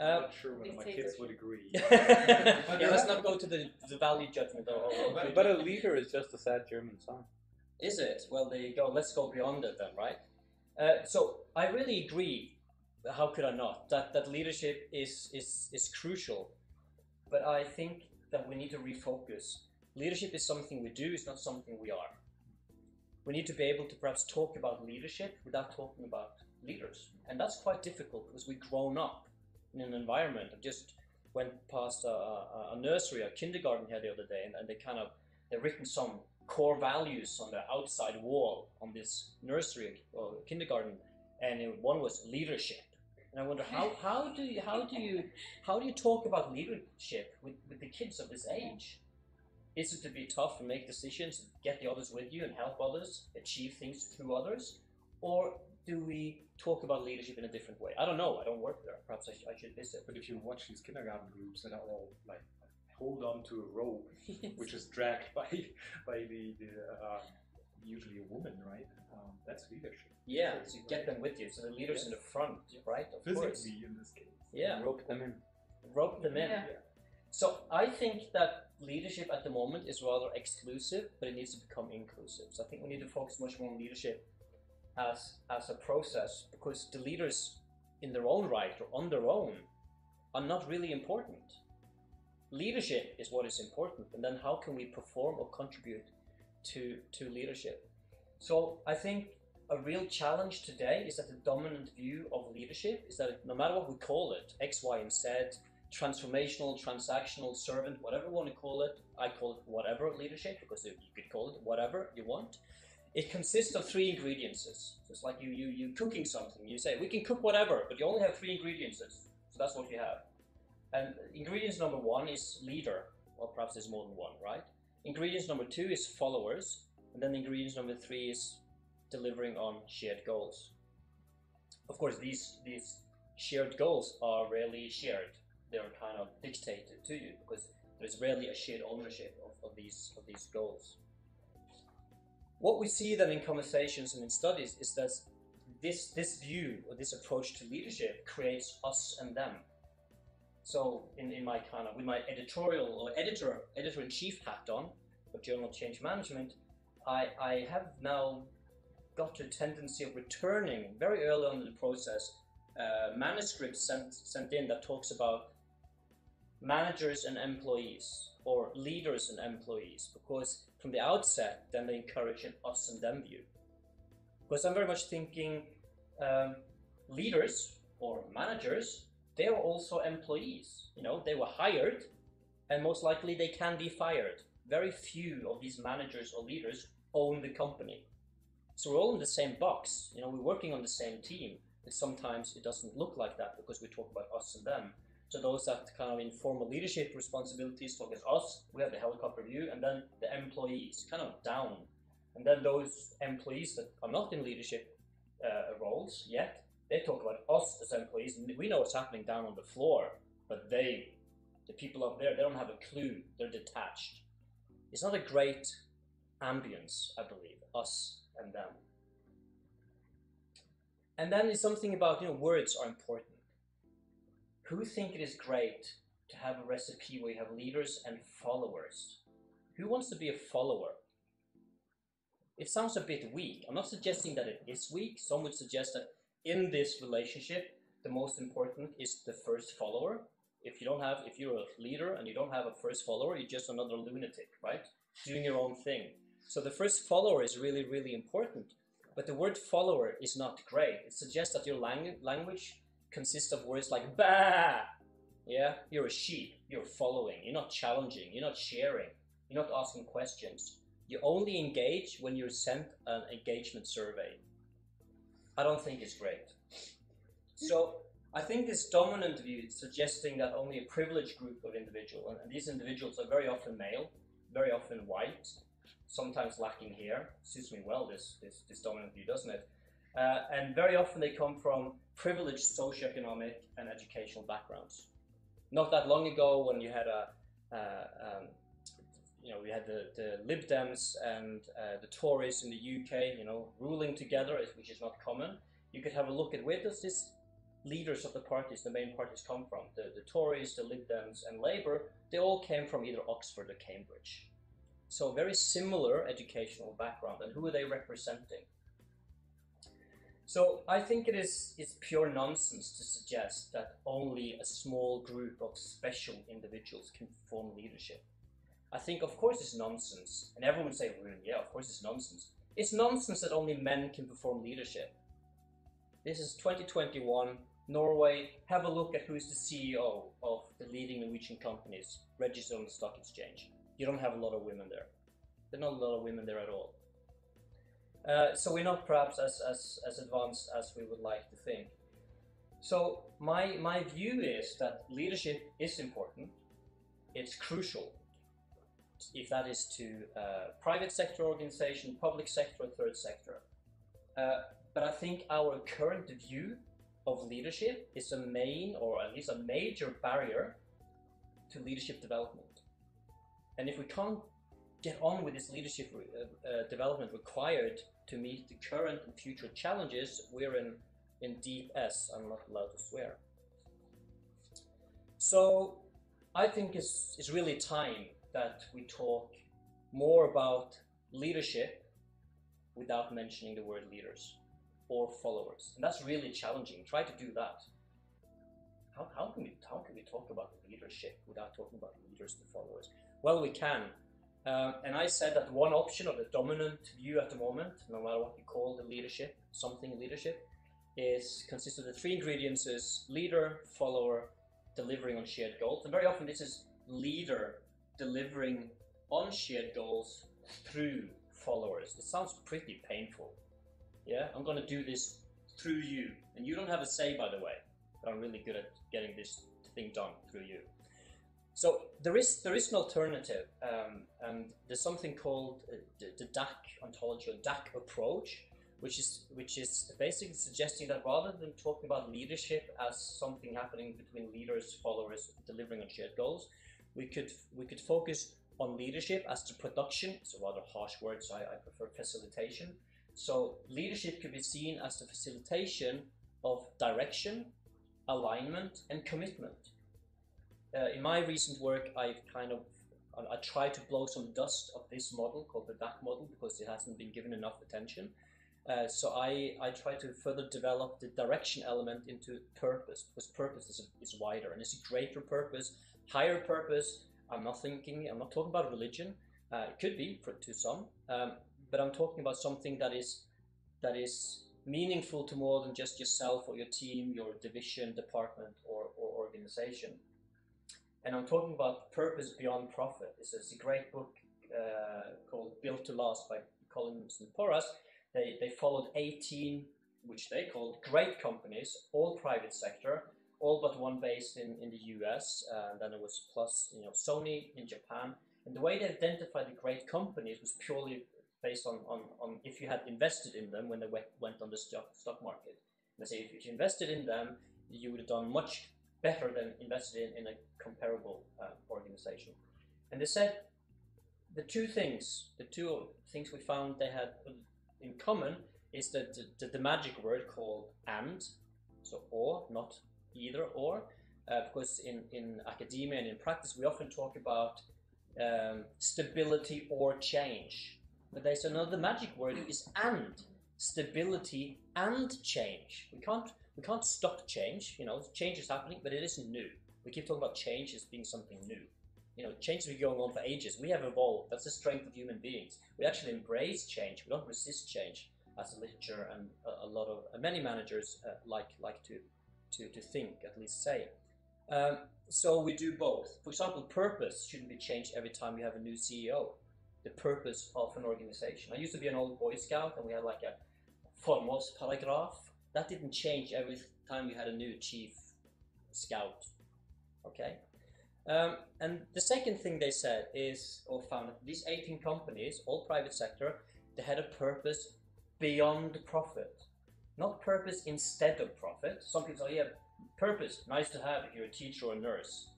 I'm Uh, not sure whether my kids would agree. yeah, let's not go to the, the value judgment. Or, or- But, but a leader is just a sad German song. Is it? Well, there you go. Let's go beyond it then, right? Uh, so I really agree. How could I not? That that leadership is is is crucial, but I think that we need to refocus. Leadership is something we do. It's not something we are. We need to be able to perhaps talk about leadership without talking about leaders, and that's quite difficult because we've grown up in an environment. I just went past a, a, nursery, a kindergarten here the other day, and, and they kind of they've written some core values on the outside wall on this nursery or kindergarten, and one was leadership. And I wonder how, how do you how do you how do you talk about leadership with, with the kids of this age? Is it to be tough and make decisions, get the others with you, and help others achieve things through others, or do we talk about leadership in a different way? I don't know. I don't work there. Perhaps I, sh- I should visit. But if you watch these kindergarten groups that are all like hold on to a rope, which is dragged by by the, the uh, usually a woman, right? Um, that's leadership. yeah, so you get them with you. So the leaders in the front, right? Of course. Physically, in this case. Yeah, Rope them in. rope them in. Yeah. So I think that leadership at the moment is rather exclusive, but it needs to become inclusive. So I think we need to focus much more on leadership as as a process because the leaders in their own right or on their own are not really important. Leadership is what is important, and then how can we perform or contribute to to leadership? So I think a real challenge today is that the dominant view of leadership is that no matter what we call it, X, Y, and Z, transformational, transactional, servant, whatever you want to call it. I call it whatever leadership because you could call it whatever you want. It consists of three ingredients. So it's like you you you cooking something. You say we can cook whatever, but you only have three ingredients. So that's what you have. And ingredients number one is leader. Well, perhaps there's more than one, right? Ingredients number two is followers, and then ingredients number three is delivering on shared goals. Of course, these these shared goals are rarely shared they're kind of dictated to you because there's rarely a shared ownership of, of these of these goals. What we see then in conversations and in studies is that this this view or this approach to leadership creates us and them. So in, in my kind of with my editorial or editor editor in chief hat on for Journal Change Management, I, I have now got a tendency of returning very early on in the process uh, manuscripts sent sent in that talks about managers and employees or leaders and employees because from the outset then they encourage an us and them view. Because i'm very much thinking um, leaders or managers they are also employees. You know they were hired and most likely they can be fired. Very few of these managers or leaders own the company. So we're all in the same box. You know we're working on the same team but sometimes it doesn't look like that because we talk about us and them. So those that kind of informal leadership responsibilities talk as us, we have the helicopter view, and then the employees kind of down. And then those employees that are not in leadership uh, roles yet, they talk about us as employees, and we know what's happening down on the floor, but they, the people up there, they don't have a clue. They're detached. It's not a great ambience, I believe, us and them. And then it's something about, you know, words are important. Who think it is great to have a recipe where you have leaders and followers? Who wants to be a follower? It sounds a bit weak. I'm not suggesting that it is weak. Some would suggest that in this relationship, the most important is the first follower. If you don't have, if you're a leader and you don't have a first follower, you're just another lunatic, right? Doing your own thing. So the first follower is really, really important. But the word follower is not great. It suggests that your lang- language consists of words like bah. Yeah, you're a sheep. You're following. You're not challenging. You're not sharing. You're not asking questions. You only engage when you're sent an engagement survey. I don't think it's great. So I think this dominant view is suggesting that only a privileged group of individuals, and these individuals are very often male, very often white, sometimes lacking hair. Suits me well, this, this, this dominant view, doesn't it? Uh, and very often they come from privileged socioeconomic and educational backgrounds. Not that long ago, when you had a, uh, um, you know, we had the, the Lib Dems and uh, the Tories in the UK, you know, ruling together, which is not common. You could have a look at where does this leaders of the parties, the main parties, come from? The, the Tories, the Lib Dems, and Labour, they all came from either Oxford or Cambridge. So very similar educational background. And who are they representing? So I think it is it's pure nonsense to suggest that only a small group of special individuals can form leadership. I think of course it's nonsense, and everyone would say, well, yeah, of course it's nonsense. It's nonsense that only men can perform leadership. This is 2021, Norway. Have a look at who is the CEO of the leading Norwegian companies registered on the stock exchange you don't have a lot of women there. There are not a lot of women there at all. Uh, so we're not perhaps as, as, as advanced as we would like to think. So my, my view is that leadership is important. It's crucial. If that is to uh, private sector organization, public sector, third sector. Uh, but I think our current view of leadership is a main, or at least a major barrier to leadership development. And if we can't get on with this leadership uh, uh, development required to meet the current and future challenges, we're in, in deep S. I'm not allowed to swear. So I think it's, it's really time that we talk more about leadership without mentioning the word leaders or followers. And that's really challenging. Try to do that. How, how, can, we, how can we talk about leadership without talking about leaders and followers? Well, we can. Uh, and I said that one option or the dominant view at the moment, no matter what you call the leadership, something leadership, is consists of the three ingredients is leader, follower, delivering on shared goals. And very often this is leader delivering on shared goals through followers. It sounds pretty painful. Yeah, I'm going to do this through you. And you don't have a say, by the way. But I'm really good at getting this thing done through you. So there is there is an alternative, um, and there's something called uh, the, the DAC ontology or DAC approach, which is which is basically suggesting that rather than talking about leadership as something happening between leaders, followers, delivering on shared goals, we could we could focus on leadership as the production. It's a rather harsh word, so I, I prefer facilitation. So leadership could be seen as the facilitation of direction, alignment, and commitment uh, in my recent work, I've kind of I, tried to blow some dust of this model called the DAC model because it hasn't been given enough attention. Uh, so I, I try to further develop the direction element into purpose because purpose is, is wider and it's a greater purpose, higher purpose. I'm not thinking, I'm not talking about religion. Uh, it could be for, to some, um, but I'm talking about something that is that is meaningful to more than just yourself or your team, your division, department, or, or organization. And I'm talking about Purpose Beyond Profit. This is a great book uh, called Built to Last by Collins and Porras. They, they followed 18, which they called great companies, all private sector, all but one based in, in the US, uh, and then there was plus you know Sony in Japan. And the way they identified the great companies was purely based on, on, on if you had invested in them when they went, went on the stock, stock market. They say if you invested in them, you would have done much better than invested in, in a comparable uh, organization. And they said the two things, the two things we found they had in common is that the, the, the magic word called and, so or, not either or, uh, because in, in academia and in practice we often talk about um, stability or change. But there's another magic word is and, stability and change. We can't we can't stop change. You know, change is happening, but it isn't new. We keep talking about change as being something new. You know, change has been going on for ages. We have evolved. That's the strength of human beings. We actually embrace change. We don't resist change, as the literature and a, lot of many managers uh, like like to to to think, at least say. Um, so we do both. For example, purpose shouldn't be changed every time you have a new CEO. The purpose of an organization. I used to be an old Boy Scout, and we had like a famous paragraph. That didn't change every time we had a new chief scout. Okay. Um, and the second thing they said is, or found, these 18 companies, all private sector, they had a purpose beyond profit. Not purpose instead of profit. Some people say, yeah, purpose, nice to have if you're a teacher or a nurse.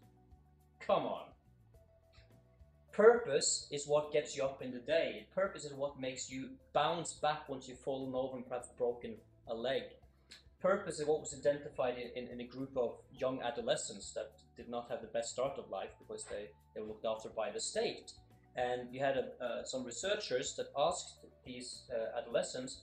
Come on. Purpose is what gets you up in the day. Purpose is what makes you bounce back once you've fallen over and perhaps broken a leg. Purpose of what was identified in, in, in, a group of young adolescents that did not have the best start of life because they, they were looked after by the state. And you had a, uh, some researchers that asked these uh, adolescents,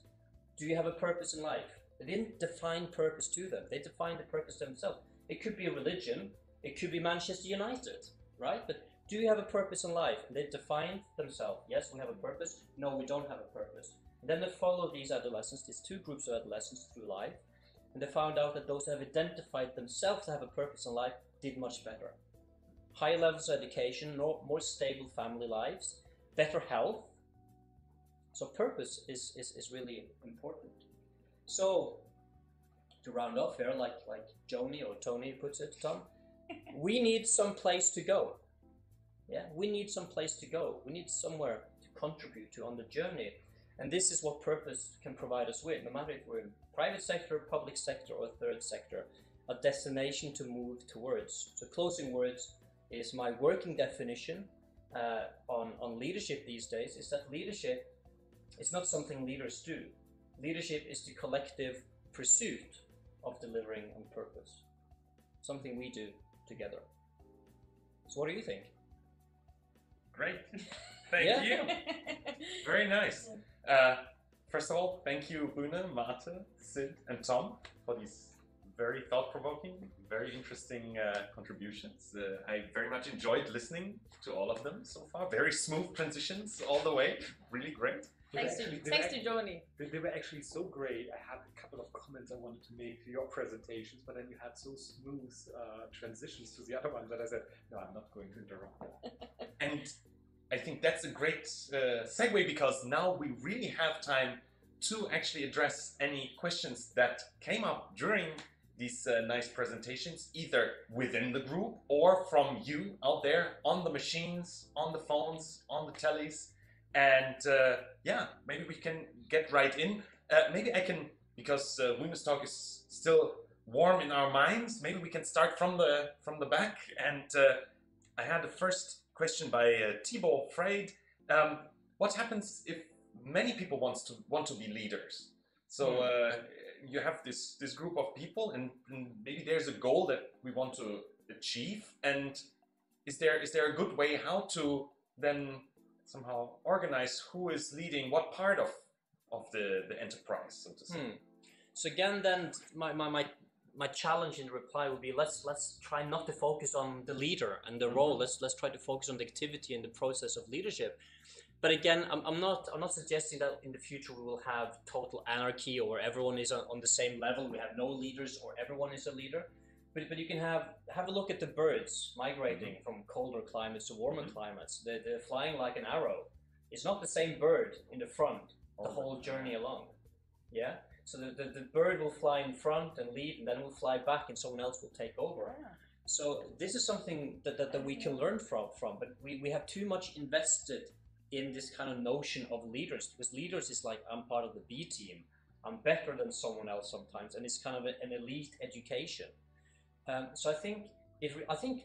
Do you have a purpose in life? They didn't define purpose to them, they defined the purpose themselves. It could be a religion, it could be Manchester United, right? But do you have a purpose in life? And they defined themselves. Yes, we have a purpose. No, we don't have a purpose. And then they followed these adolescents, these two groups of adolescents through life, and they found out that those who have identified themselves to have a purpose in life did much better. Higher levels of education, more stable family lives, better health. So purpose is, is, is really important. So to round off here, like like Joni or Tony puts it, Tom, we need some place to go. Yeah, we need some place to go. We need somewhere to contribute to on the journey. And this is what purpose can provide us with, no matter if we're in private sector, public sector, or third sector, a destination to move towards. So closing words is my working definition uh, on, on leadership these days is that leadership is not something leaders do. Leadership is the collective pursuit of delivering on purpose. Something we do together. So what do you think? Great. Thank you. Very nice. Uh, first of all, thank you, Rune, Marte, Sid, and Tom for these very thought-provoking, very interesting uh, contributions. Uh, I very much enjoyed listening to all of them so far. Very smooth transitions all the way. Really great. Thanks to, actually- they thanks were to Joni. They, they were actually so great. I had a couple of comments I wanted to make to your presentations, but then you had so smooth uh, transitions to the other one that I said, no, I'm not going to interrupt that. And I think that's a great uh, segue because now we really have time to actually address any questions that came up during these uh, nice presentations, either within the group or from you out there on the machines, on the phones, on the tellies. And uh, yeah, maybe we can get right in. Uh, maybe I can, because uh, Rune's talk is still warm in our minds, maybe we can start from the from the back. And uh, I had the first question by uh, Thibaut Freid. Um, what happens if many people wants to want to be leaders? So uh, you have this this group of people, and, and maybe there's a goal that we want to achieve. And is there is there a good way how to then somehow organize who is leading what part of of the the enterprise, so to say? Hmm. So again, then my, my, my, my challenge in the reply would be let's let's try not to focus on the leader and the role. Mm-hmm. Let's let's try to focus on the activity and the process of leadership. But again, I'm, I'm not I'm not suggesting that in the future we will have total anarchy or everyone is on, on the same level. We have no leaders or everyone is a leader. But, but you can have have a look at the birds migrating mm-hmm. from colder climates to warmer mm-hmm. climates. They're, they're flying like an arrow. It's not the same bird in the front the oh whole journey along. Yeah. So the, the, the bird will fly in front and lead, and then will fly back, and someone else will take over. So this is something that, that, that we can learn from from, but we, we have too much invested in this kind of notion of leaders because leaders is like I'm part of the B team, I'm better than someone else sometimes, and it's kind of a, an elite education. Um, so I think if we, I think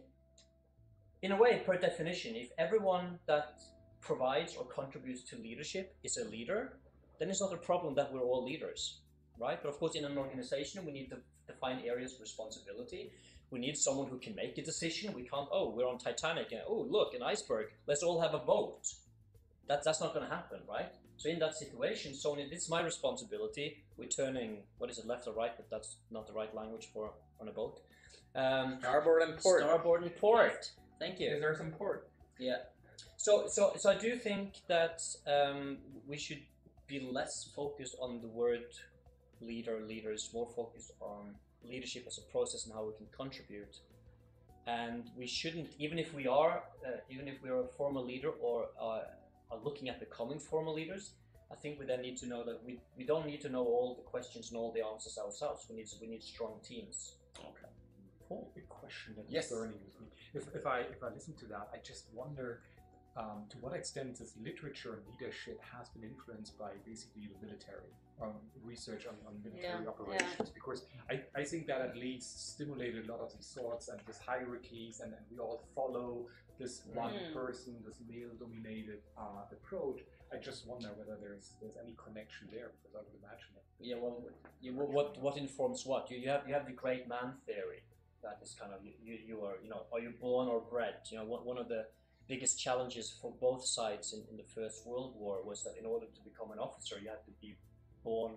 in a way, per definition, if everyone that provides or contributes to leadership is a leader, then it's not a problem that we're all leaders, right? But of course, in an organization, we need to define areas of responsibility. We need someone who can make a decision. We can't, oh, we're on Titanic, and oh, look, an iceberg. Let's all have a vote. That, that's not going to happen, right? So in that situation, Sony, this is my responsibility. We're turning, what is it, left or right? But that's not the right language for on a boat. Um, Starboard and port. Starboard and port. Thank you. Is there some port? Yeah. So, so, so I do think that um, we should be less focused on the word leader, leaders, more focused on leadership as a process and how we can contribute. And we shouldn't, even if we are, uh, even if we are a formal leader or uh, are looking at becoming formal leaders, I think we then need to know that we, we don't need to know all the questions and all the answers ourselves. We need we need strong teams. Okay. Paul, big question that Yes. is burning with me. If, if I if I listen to that, I just wonder um, to what extent this literature and leadership has been influenced by basically the military um, research on, on military Yeah, operations. Because I, I think that at least stimulated a lot of these thoughts and these hierarchies, and, and we all follow this one Mm. person, this male-dominated uh, approach. I just wonder whether there's there's any connection there because I would imagine it. Yeah, well, you, what what informs what? You, you have you have the great man theory. That is kind of you, you, you are you know are you born or bred? You know one, one of the biggest challenges for both sides in, in the First World War was that in order to become an officer, you had to be born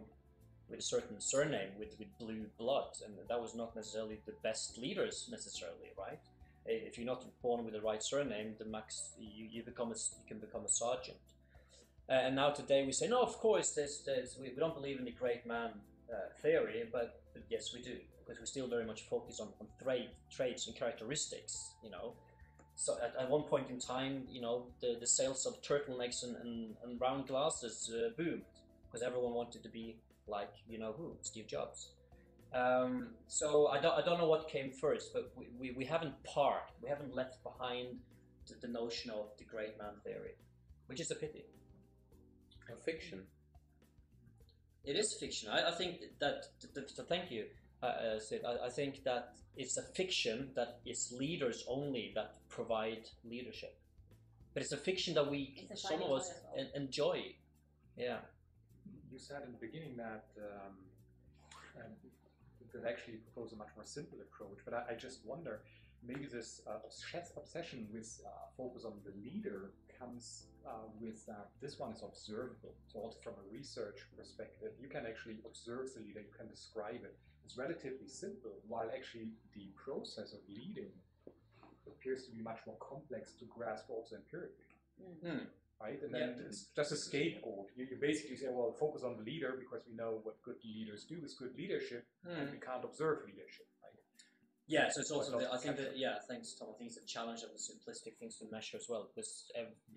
with a certain surname with, with blue blood, and that was not necessarily the best leaders necessarily, right? If you're not born with the right surname, the max you, you become a, you can become a sergeant. Uh, and now today we say no, of course, there's, there's we, we don't believe in the great man uh, theory, but, but yes, we do because we still very much focus on, on trade, traits and characteristics. You know, so at, at one point in time, you know, the, the sales of turtlenecks and, and, and round glasses uh, boomed because everyone wanted to be like you know who, Steve Jobs. Um, so I don't, I don't know what came first, but we, we, we haven't parked, we haven't left behind the, the notion of the great man theory, which is a pity. A fiction. It is fiction. I, I think that. th- th- So thank you, uh, uh, Sid. I, I think that it's a fiction that it's leaders only that provide leadership, but it's a fiction that we some of us well. en- enjoy. Yeah. You said in the beginning that um, um, that actually propose a much more simple approach, but I, I just wonder maybe this uh, obsession with uh, focus on the leader comes uh, with that this one is observable. So also from a research perspective, you can actually observe the leader, you can describe it. It's relatively simple, while actually the process of leading appears to be much more complex to grasp also empirically Hmm. Right? And Yeah. then it's just a scapegoat. You, you basically say, well, focus on the leader because we know what good leaders do is good leadership, and hmm. we can't observe leadership, right? Yeah, so it's also, the, I think that, yeah, thanks, Tom. I think it's a challenge of the simplistic things to measure as well, because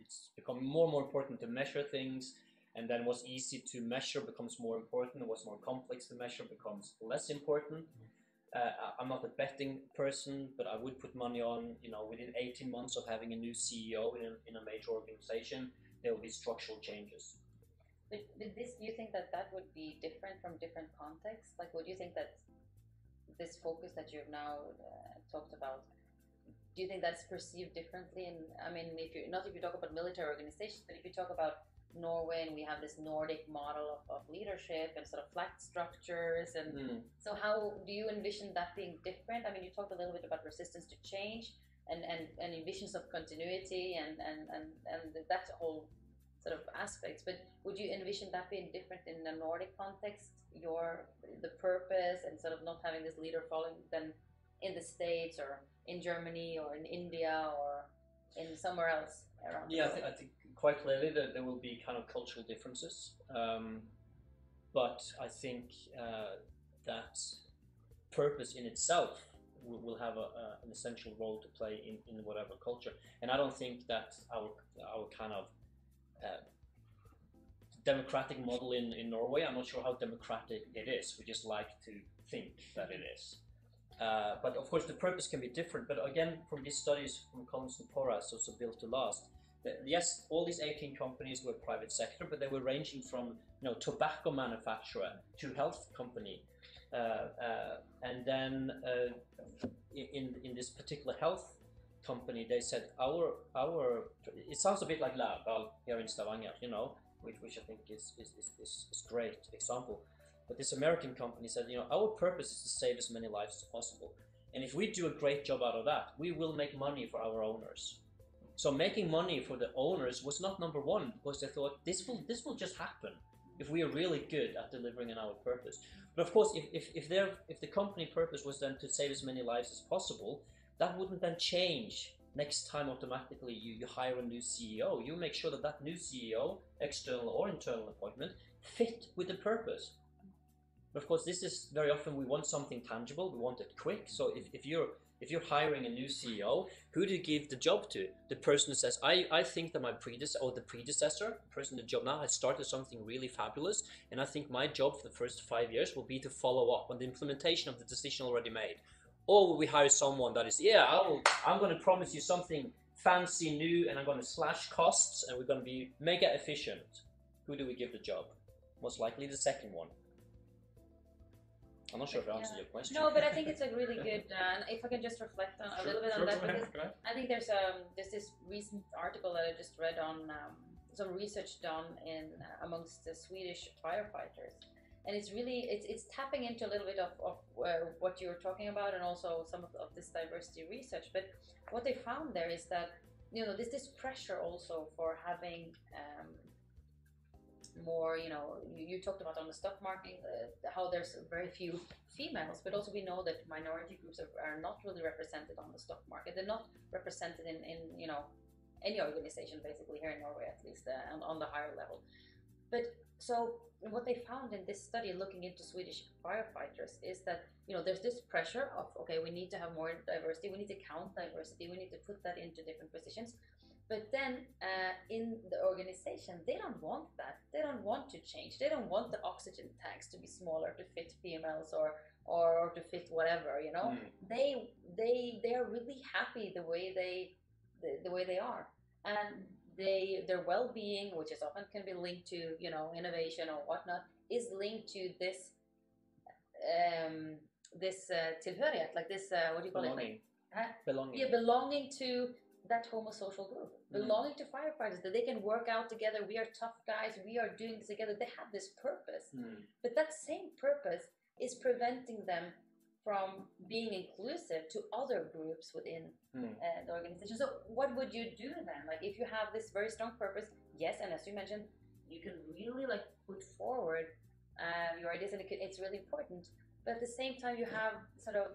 it's become more and more important to measure things, and then what's easy to measure becomes more important, and what's more complex to measure becomes less important. Mm-hmm. Uh, I'm not a betting person, but I would put money on, you know, within 18 months of having a new CEO in a, in a major organization, there will be structural changes. But, but this, do you think that that would be different from different contexts? Like, would you think that this focus that you've now uh, talked about, do you think that's perceived differently? And I mean, if you not if you talk about military organizations, but if you talk about Norway and we have this Nordic model of, of leadership and sort of flat structures, and Hmm. so how do you envision that being different? I mean, you talked a little bit about resistance to change and and, and visions of continuity and and and and that whole sort of aspects. But would you envision that being different in the Nordic context? Your the purpose and sort of not having this leader following than in the states or in Germany or in India or in somewhere else around. Yeah, I think quite clearly that there will be kind of cultural differences. Um, but I think uh, that purpose in itself will, will have a, a, an essential role to play in, in whatever culture. And I don't think that our, our kind of uh, democratic model in, in Norway. I'm not sure how democratic it is. We just like to think that it is. Uh, but of course, the purpose can be different. But again, from these studies from Collins and Porras, also built to last, yes, all these 18 companies were private sector, but they were ranging from you know tobacco manufacturer to health company, uh, uh, and then uh, in in this particular health company, they said our our it sounds a bit like Lærdal here in Stavanger, you know, which, which I think is is, is, is, is great example. But this American company said, you know, our purpose is to save as many lives as possible. And if we do a great job out of that, we will make money for our owners. So making money for the owners was not number one because they thought this will this will just happen if we are really good at delivering on our purpose. But of course, if, if, if, their, if the company purpose was then to save as many lives as possible, that wouldn't then change next time automatically you, you hire a new CEO. You make sure that that new CEO, external or internal appointment, fit with the purpose. But of course, this is very often we want something tangible, we want it quick. So if, if you're if you're hiring a new CEO, who do you give the job to? The person who says, I, I think that my predecessor or the predecessor, the person in the job now has started something really fabulous, and I think my job for the first five years will be to follow up on the implementation of the decision already made. Or will we hire someone that is, yeah, I will, I'm going to promise you something fancy new, and I'm going to slash costs, and we're going to be mega efficient. Who do we give the job? Most likely the second one. I'm not sure if I answered Yeah. your question. No, but I think it's a really good. Uh, if I can just reflect on a little bit on that, because I think there's um there's this recent article that I just read on um, some research done in uh, amongst the Swedish firefighters, and it's really it's it's tapping into a little bit of, of uh, what you were talking about and also some of, of this diversity research. But what they found there is that you know there's this pressure also for having um, more you know you, you talked about on the stock market uh, how there's very few females but also we know that minority groups are, are not really represented on the stock market. They're not represented in, in you know any organization basically here in norway at least uh, on, on the higher level. But so what they found in this study looking into swedish firefighters is that you know there's this pressure of okay we need to have more diversity we need to count diversity we need to put that into different positions but then uh, in the organization, they don't want that. They don't want to change. They don't want the oxygen tanks to be smaller to fit females or or, or to fit whatever. You know, Mm. they they they are really happy the way they the, the way they are, and they their well being, which is often can be linked to you know innovation or whatnot, is linked to this um this uh, tillhörighet, like this uh, what do you call it? belonging. Like, huh? belonging. yeah, belonging to that homosocial group, belonging to firefighters, that they can work out together. We are tough guys. We are doing this together. They have this purpose, Mm. but that same purpose is preventing them from being inclusive to other groups within Mm. uh, the organization. So, what would you do then? Like, if you have this very strong purpose, yes, and as you mentioned, you can really like put forward uh, your ideas, and it's really important. But at the same time, you have sort of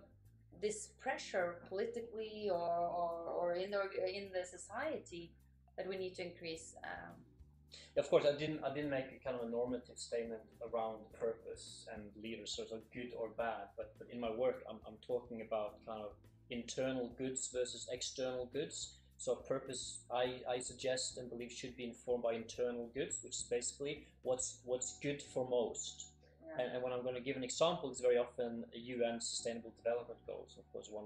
this pressure politically or, or, or in the in the society that we need to increase. Um, Of course, I didn't. I didn't make a kind of a normative statement around purpose and leaders, so it's good or bad. But, but in my work, I'm, I'm talking about kind of internal goods versus external goods. So purpose, I, I suggest and believe should be informed by internal goods, which is basically what's what's good for most. Yeah. And, and when I'm going to give an example, it's very often UN Sustainable Development Goals. Of course, one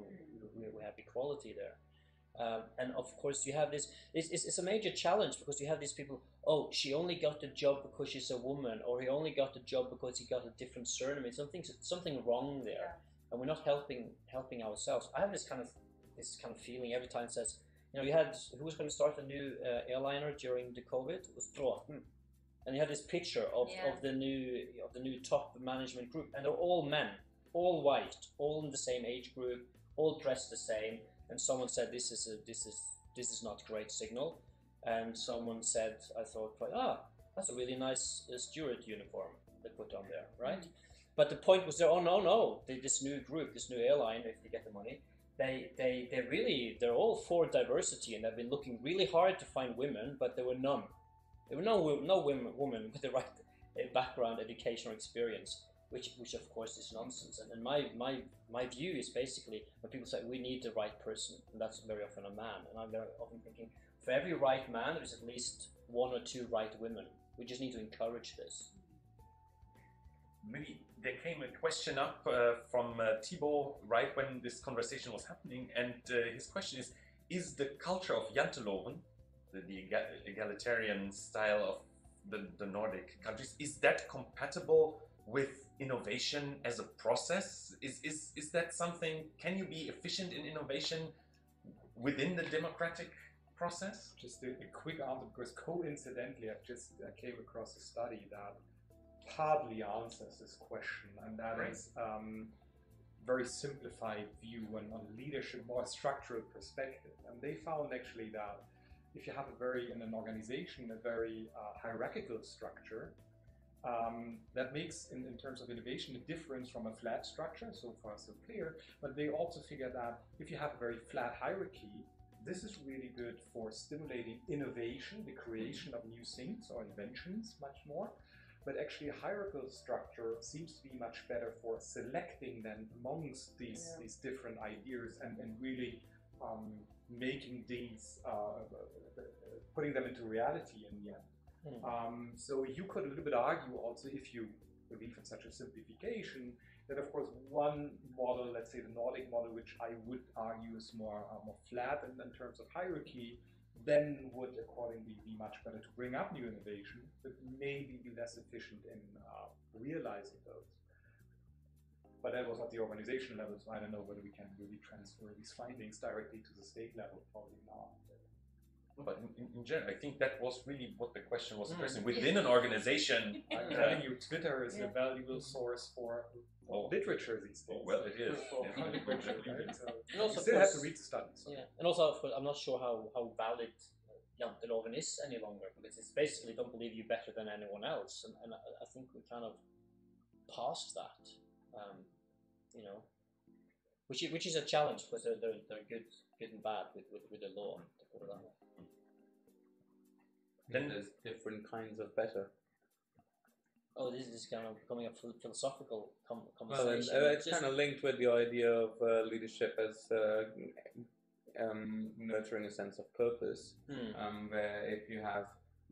we, we have equality there, um, and of course you have this. It's, it's, it's a major challenge because you have these people. Oh, she only got the job because she's a woman, or he only got the job because he got a different surname. Something something wrong there, and we're not helping helping ourselves. I have this kind of this kind of feeling every time it says, you know, you had who was going to start a new uh, airliner during the COVID it was Braathen. And you had this picture of, Yeah. of the new of the new top management group, and they're all men, all white, all in the same age group, all dressed the same. And someone said, "This is a this is this is not great signal." And someone said, "I thought, ah, that's a really nice uh, steward uniform they put on there, right?" But the point was there. Oh no, no, they, this new group, this new airline, if they get the money, they they they really they're all for diversity, and they've been looking really hard to find women, but there were none. There were no no women women with the right uh, background, education, or experience, which which of course is nonsense. And, and my my my view is basically when people say we need the right person, and that's very often a man, and I'm very often thinking for every right man, there's at least one or two right women. We just need to encourage this. maybe there came a question up uh, from uh, Thibault right when this conversation was happening, and uh, his question is: Is the culture of Janteloven, the, the egalitarian style of the, the Nordic countries, is that compatible with innovation as a process? Is, is is that something? Can you be efficient in innovation within the democratic process? Just a, a quick answer because coincidentally, I just uh, came across a study that partly answers this question, and that Right. is um, very simplified view on, on leadership, more structural perspective. And they found actually that if you have a very in an organization a very uh, hierarchical structure, um, that makes in, in terms of innovation a difference from a flat structure. So far, so clear. But they also figure that if you have a very flat hierarchy, this is really good for stimulating innovation, the creation of new things or inventions, much more. But actually, a hierarchical structure seems to be much better for selecting them amongst these, Yeah. these different ideas and, and really um, making these, uh, putting them into reality in the end. Hmm. Um, so you could a little bit argue also if you believe in such a simplification that of course one model, let's say the Nordic model, which I would argue is more uh, more flat in, in terms of hierarchy, then would accordingly be much better to bring up new innovation, but maybe be less efficient in uh, realizing those. But that was at the organization level, so I don't know whether we can really transfer these findings directly to the state level. Probably not. But in, in, in general, I think that was really what the question was Mm. Within an organization, I'm telling you, Twitter is Yeah. a valuable source for Oh. literature these days. Oh, well, it is. For It for is. literature, right? So And you also, of still have to read the studies. Yeah, and also course, I'm not sure how, how valid Janteloven is any longer because it's basically don't believe you better than anyone else, and, and I, I think we kind of passed that, um, you know, which is, which is a challenge because they're, they're, they're good good and bad with, with, with the law to put it that way. Then- there's different kinds of better. Oh, this is kind of becoming a phil- philosophical com- Well, conversation. uh, it's kind of linked with the idea of uh, leadership as uh, um, nurturing a sense of purpose. Hmm. um, where if you have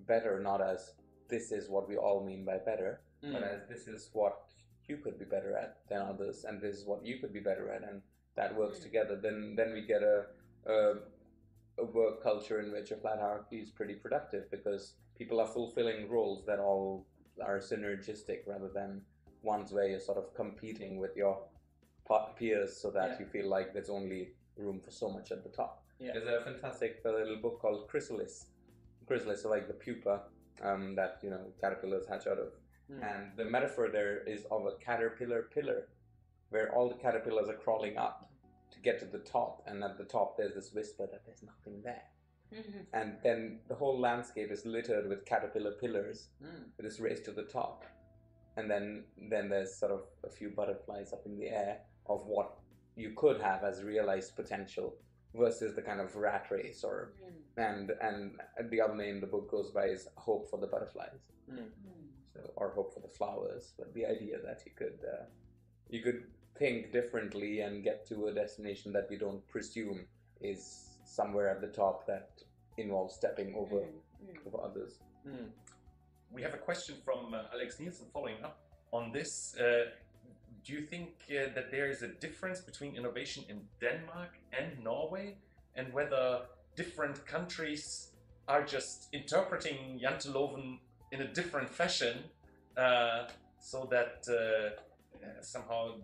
better not as this is what we all mean by better, but Hmm. as this is what you could be better at than others, and this is what you could be better at, and that works Mm. together, then then we get a, a a work culture in which a flat hierarchy is pretty productive because people are fulfilling roles that all are synergistic rather than ones where you're sort of competing with your peers so that Yeah. you feel like there's only room for so much at the top. Yeah. There's a fantastic uh, little book called Chrysalis. Chrysalis is like the pupa um, that you know caterpillars hatch out of, Hmm. and the metaphor there is of a caterpillar pillar, where all the caterpillars are crawling up to get to the top, and at the top there's this whisper that there's nothing there, Mhm. and then the whole landscape is littered with caterpillar pillars with this race to the top, and then then there's sort of a few butterflies up in the air of what you could have as realized potential versus the kind of rat race or Mm. and and the other name the book goes by is hope for the butterflies Mm. Or hope for the flowers but the idea that you could uh, you could think differently and get to a destination that we don't presume is somewhere at the top that involves stepping over Mm. Mm. over others Hmm. We have a question from uh, Alex Nielsen following up on this. Uh, do you think uh, that there is a difference between innovation in Denmark and Norway, and whether different countries are just interpreting Janteloven in a different fashion, uh, so that uh, somehow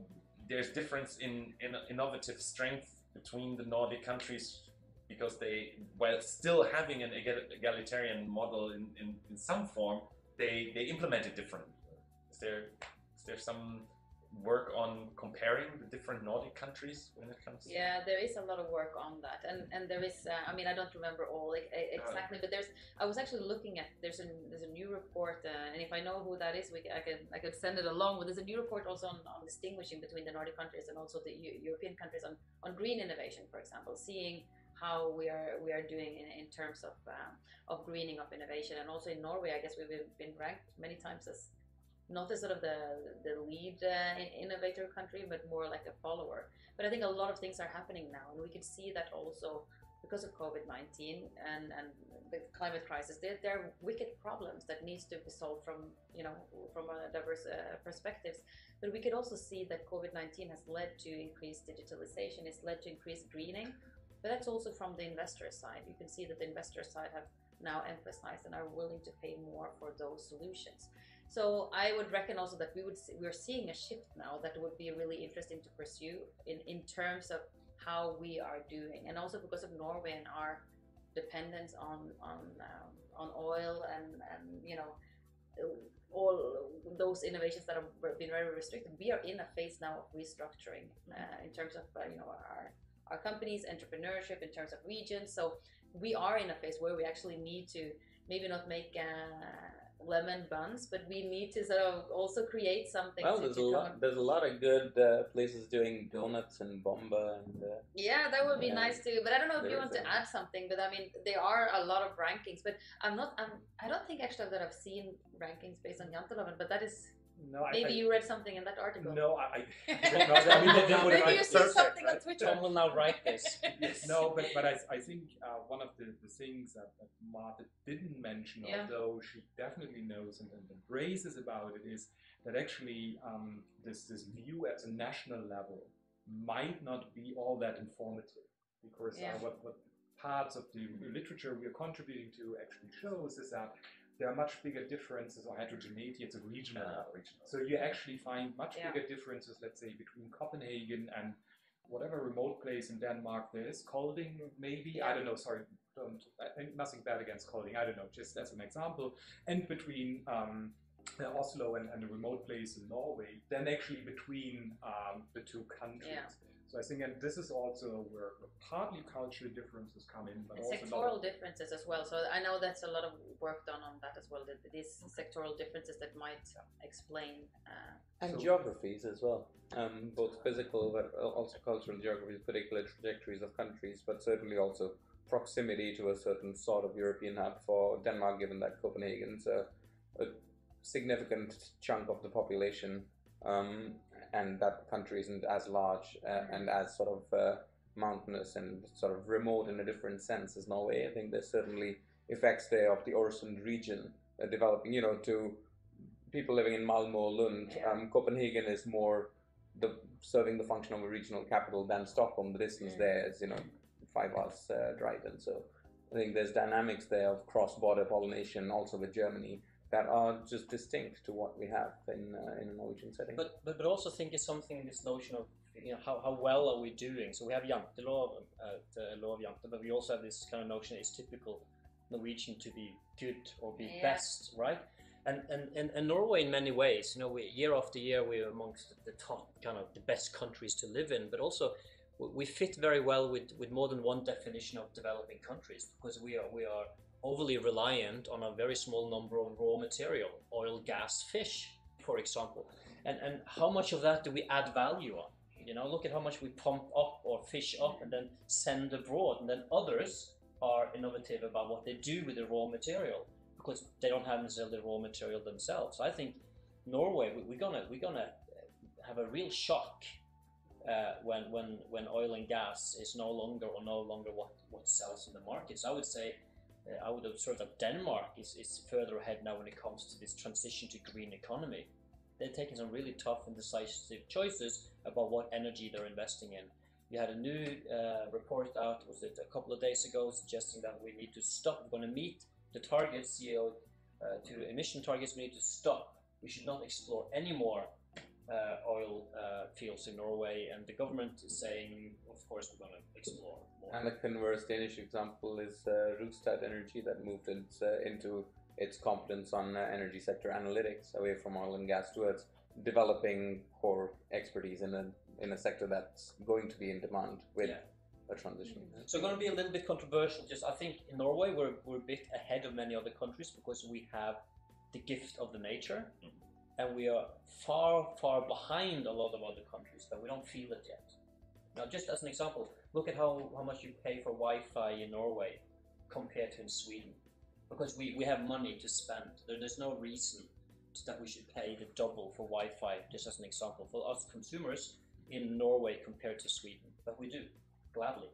there's difference in, in innovative strength between the Nordic countries because they, while still having an egalitarian model in, in, in some form, they, they implement it differently. Is there is there some work on comparing the different Nordic countries when it comes? to Yeah, there is a lot of work on that, and and there is. Uh, I mean, I don't remember all like, e- exactly, but there's. I was actually looking at. There's a there's a new report, uh, and if I know who that is, we c- I can I could send it along. But there's a new report also on, on distinguishing between the Nordic countries and also the Eu- European countries on on green innovation, for example, seeing how we are we are doing in, in terms of um, of greening of innovation, and also in Norway, I guess we've been ranked many times as not as sort of the the lead uh, innovator country, but more like a follower. But I think a lot of things are happening now, and we can see that also because of COVID-19 and, and the climate crisis, there, there are wicked problems that needs to be solved from, you know, from a diverse uh, perspectives. But we could also see that COVID-19 has led to increased digitalization, it's led to increased greening, but that's also from the investor side. You can see that the investor side have now emphasized and are willing to pay more for those solutions. So I would reckon also that we would see, we're seeing a shift now that would be really interesting to pursue in, in terms of how we are doing, and also because of Norway and our dependence on on um, on oil and and you know all those innovations that have been very restricted. We are in a phase now of restructuring uh, in terms of uh, you know our our companies, entrepreneurship, in terms of regions. So we are in a phase where we actually need to maybe not make uh, lemon buns, but we need to sort of also create something. Well, there's a lot. There's a lot of good uh, places doing donuts and bomba and. Uh, Yeah, that would be Yeah. nice too. But I don't know if you want to add something. But I mean, there are a lot of rankings. But I'm not. I'm. I don't think actually that I've seen rankings based on Janteloven. But that is No, I, maybe I, you read something in that article. No, I, I No, I mean, that- that would maybe be you see perfect, something on? Twitter. Tom will now write this. no, but but I, I think uh, one of the, the things that, that Marte didn't mention, Yeah. although she definitely knows and, and embraces about it, is that actually um, this this view at a national level might not be all that informative because Yeah. uh, what what parts of the literature we are contributing to actually shows is that there are much bigger differences or heterogeneity at the regional Uh, level. So you actually find much Yeah. bigger differences, let's say, between Copenhagen and whatever remote place in Denmark there is, Kolding maybe, I don't know, sorry, don't, I- I- nothing bad against Kolding, I don't know, just as an example, and between um, uh, Oslo and, and a remote place in Norway, then actually between um, the two countries. Yeah. So I think, and this is also where partly cultural differences come in, but And also sectoral of- differences as well. So I know that's a lot of work done on that as well. That these sectoral differences that might explain. Uh, and So- geographies as well. Um, both physical but also cultural geographies, particular trajectories of countries, but certainly also proximity to a certain sort of European hub for Denmark, given that Copenhagen's a, a significant chunk of the population, um, and that country isn't as large uh, and as sort of uh, mountainous and sort of remote in a different sense as Norway. I think there's certainly effects there of the Øresund region uh, developing, you know, to people living in Malmö or Lund. Yeah. Um, Copenhagen is more the serving the function of a regional capital than Stockholm. The distance Mm. there is, you know, five hours uh, drive, and so I think there's dynamics there of cross-border pollination, also with Germany, that are just distinct to what we have in uh, in a Norwegian setting. But, but but also think it's something in this notion of you know how, how well are we doing? So we have Jantelov, uh, the law of Jante, but we also have this kind of notion it's typical Norwegian to be good or be Yeah. best, right? And, and, and, and Norway in many ways, you know, we, year after year we're amongst the top kind of the best countries to live in, but also we- we fit very well with, with more than one definition of developing countries because we are we are overly reliant on a very small number of raw material, oil, gas, fish, for example. And and how much of that do we add value on? You know, look at how much we pump up or fish up and then send abroad, and then others are innovative about what they do with the raw material because they don't have necessarily the raw material themselves. I think Norway, we, we're gonna we're gonna have a real shock uh, when when when oil and gas is no longer or no longer what what sells in the markets. I would say I would observe that Denmark is, is further ahead now when it comes to this transition to green economy. They're taking some really tough and decisive choices about what energy they're investing in. You had a new uh, report out, was it a couple of days ago, suggesting that we need to stop. We're going to meet the targets, CO uh, emission targets. We need to stop. We should not explore any more uh, oil uh, fields in Norway. And the government is saying, of course, we're going to explore more. And the converse Danish example is uh, Rystad Energy that moved its, uh, into its competence on uh, energy sector analytics away from oil and gas towards developing core expertise in a in a sector that's going to be in demand with Yeah. a transition. So going to be a little bit controversial. Just I think in Norway we're, we're a bit ahead of many other countries because we have the gift of the nature, and we are far far behind a lot of other countries, but we don't feel it yet. Now, just as an example, look at how, how much you pay for Wi-Fi in Norway compared to in Sweden, because we, we have money to spend. There, there's no reason that we should pay the double for Wi-Fi. Just as an example, for us consumers in Norway compared to Sweden, but we do gladly.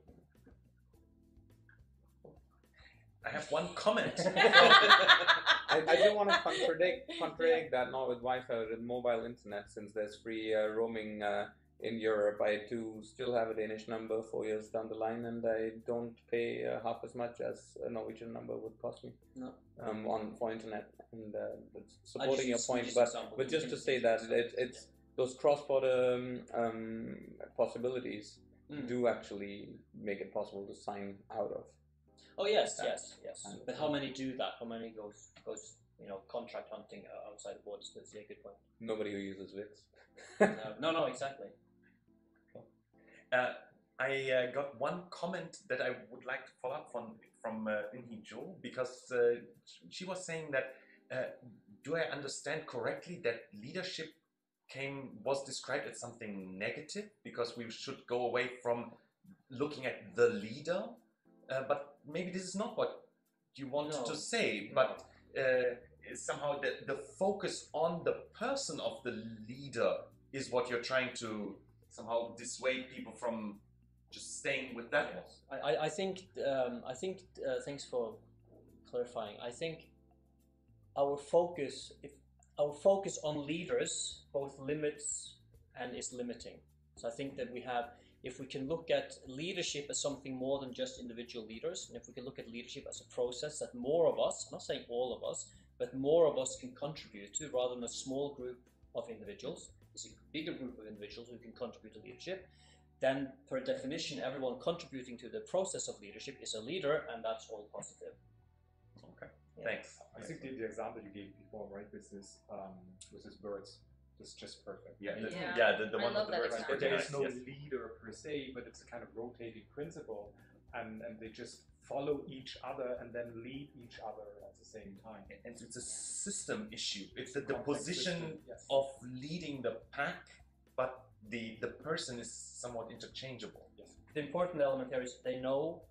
I have one comment. I, I do want to contradict contradict that not with Wi-Fi, with mobile internet, since there's free uh, roaming uh, in Europe. I do still have a Danish number four years down the line, and I don't pay uh, half as much as a Norwegian number would cost me No. um, on for internet. And uh, supporting your point, but but just to say that it, it's those cross-border um, possibilities Mm. do actually make it possible to sign out of. Oh yes, yes, yes. of But how many do that? How many goes goes you know contract hunting outside the borders? That's a good point. Nobody who uses. No, no, no, exactly. Uh, I uh, got one comment that I would like to follow up from from uh, Inhi Jo because uh, she was saying that uh, do I understand correctly that leadership came was described as something negative because we should go away from looking at the leader, uh, but maybe this is not what you want No. to say, but uh, somehow the, the focus on the person of the leader is what you're trying to somehow dissuade people from just staying with that one. I, I, I think um, I think uh, thanks for clarifying. I think our focus if our focus on leaders both limits and is limiting. So I think that we have if we can look at leadership as something more than just individual leaders, and if we can look at leadership as a process that more of us, I'm not saying all of us, but more of us can contribute to rather than a small group of individuals. It's a bigger group of individuals who can contribute to leadership then per definition everyone contributing to the process of leadership is a leader and that's all positive Okay, Yeah. thanks. I think the, the example you gave before, right, with this um, with this birds, is just perfect. Yeah, the, Yeah. yeah. the, the I one love with the that birds is example. pretty there nice. is no yes. leader per se, but it's a kind of rotating principle, and, and they just follow each other and then lead each other at the same time. And it's a system issue. It's the, the position system, yes. of leading the pack, but the the person is somewhat interchangeable. the important element here is they know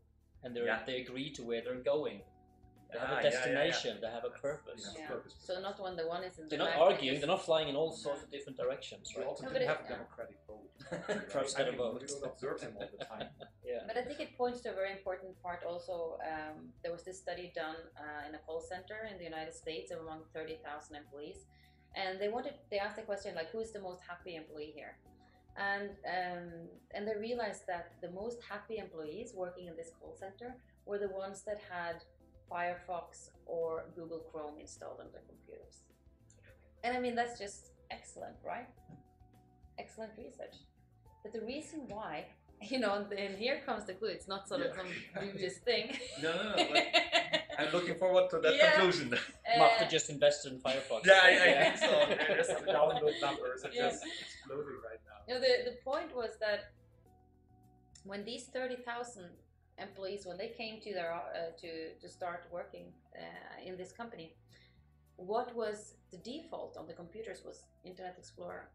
and they Yeah. they agree to where they're going they have Ah, a yeah, yeah, yeah. destination they have a purpose Yeah. Yeah. purpose. So not when the one is in the they're not arguing is- they're not flying in all sorts of different directions We right also No, but didn't it- have a yeah. democratic vote. Perhaps I got a mean, vote. We don't observe them all the time. yeah But I think it points to a very important part also. Um, there was this study done uh, in a call center in the United States among 30,000 employees. And they wanted, they asked the question like, who's the most happy employee here? And, um, and they realized that the most happy employees working in this call center were the ones that had Firefox or Google Chrome installed on their computers. And I mean, that's just excellent, right? Excellent research. But the reason why you know, and here comes the clue. It's not sort of Yeah. some dubious thing. No, no, no. I'm looking forward to that Yeah. conclusion. Marte Uh, just invested in Firefox Yeah, I, I think so. Yes, the download numbers are Yeah. just exploding right now. No, the, the point was that when these 30,000 employees, when they came to their uh, to, to start working uh, in this company, what was the default on the computers was Internet Explorer.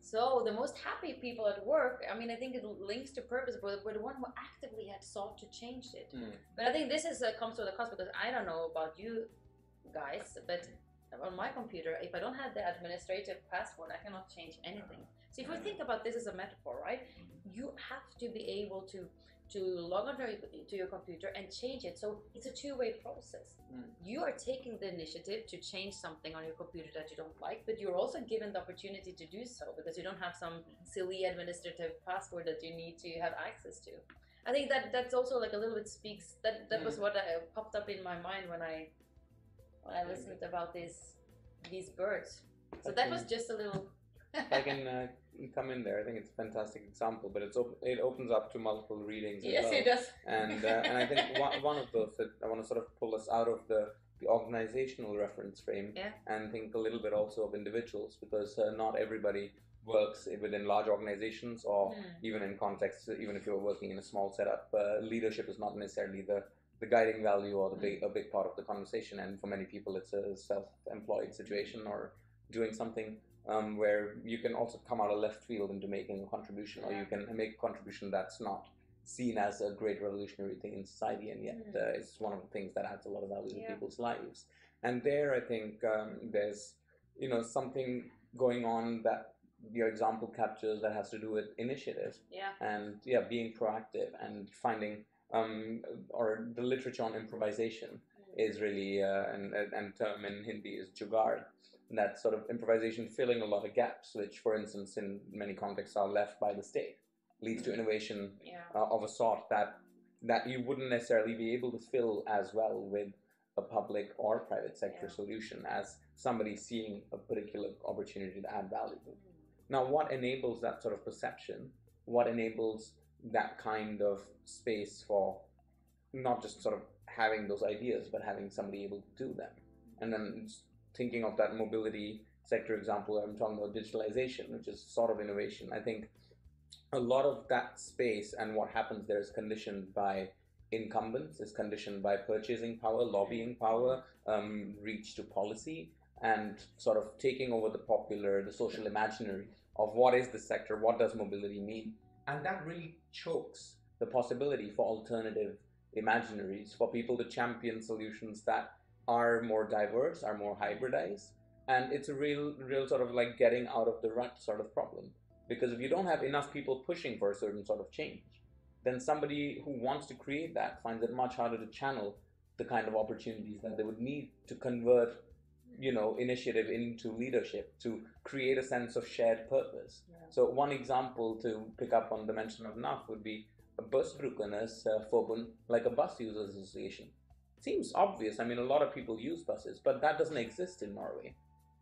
So the most happy people at work, I mean, I think it links to purpose, but were the one who actively had sought to change it. Mm. But I think this is uh, comes with a cost because I don't know about you guys, but on my computer, if I don't have the administrative password, I cannot change anything. So if we think about this as a metaphor, right? You have to be able to to log onto your, to your computer and change it. So it's a two-way process. Mm. You are taking the initiative to change something on your computer that you don't like, but you're also given the opportunity to do so because you don't have some silly administrative password that you need to have access to. I think that that's also like a little bit speaks that that was what I, popped up in my mind when I when I listened about these these birds. So that was just a little. I can uh, come in there, I think it's a fantastic example, but it's op- it opens up to multiple readings. as yes, well. it does. and uh, and I think one, one of those that I want to sort of pull us out of the the organizational reference frame Yeah. and think a little bit also of individuals because uh, not everybody works within large organizations or Mm. even in context even if you're working in a small setup uh, leadership is not necessarily the the guiding value or the big a big part of the conversation and for many people it's a self-employed situation or doing something um, where you can also come out of left field into making a contribution or you can make a contribution that's not seen as a great revolutionary thing in society and yet Mm. uh, it's one of the things that adds a lot of value Yeah. to people's lives and there i think um, there's you know something going on that your example captures that has to do with initiative Yeah. and yeah being proactive and finding um, or the literature on improvisation is really uh, and and term in Hindi is jugaad. That sort of improvisation filling a lot of gaps, which, for instance, in many contexts are left by the state, leads to innovation Yeah. uh, of a sort that that you wouldn't necessarily be able to fill as well with a public or private sector Yeah. solution as somebody seeing a particular opportunity to add value. Now, what enables that sort of perception? What enables that kind of space for not just sort of having those ideas, but having somebody able to do them? And then thinking of that mobility sector example, I'm talking about digitalization, which is sort of innovation. I think a lot of that space and what happens there is conditioned by incumbents, is conditioned by purchasing power, lobbying power, um, reach to policy, and sort of taking over the popular, the social imaginary of what is the sector, what does mobility mean, and that really chokes the possibility for alternative imaginaries, for people to champion solutions that are more diverse, are more hybridized, and it's a real, real sort of like getting out of the rut sort of problem. Because if you don't have enough people pushing for a certain sort of change, then somebody who wants to create that finds it much harder to channel the kind of opportunities that they would need to convert you know initiative into leadership to create a sense of shared purpose Yeah. so one example to pick up on the mention of NAF would be a busbrukernes uh, Forbund, like a bus users association. Seems obvious. I mean, a lot of people use buses, but that doesn't exist in Norway.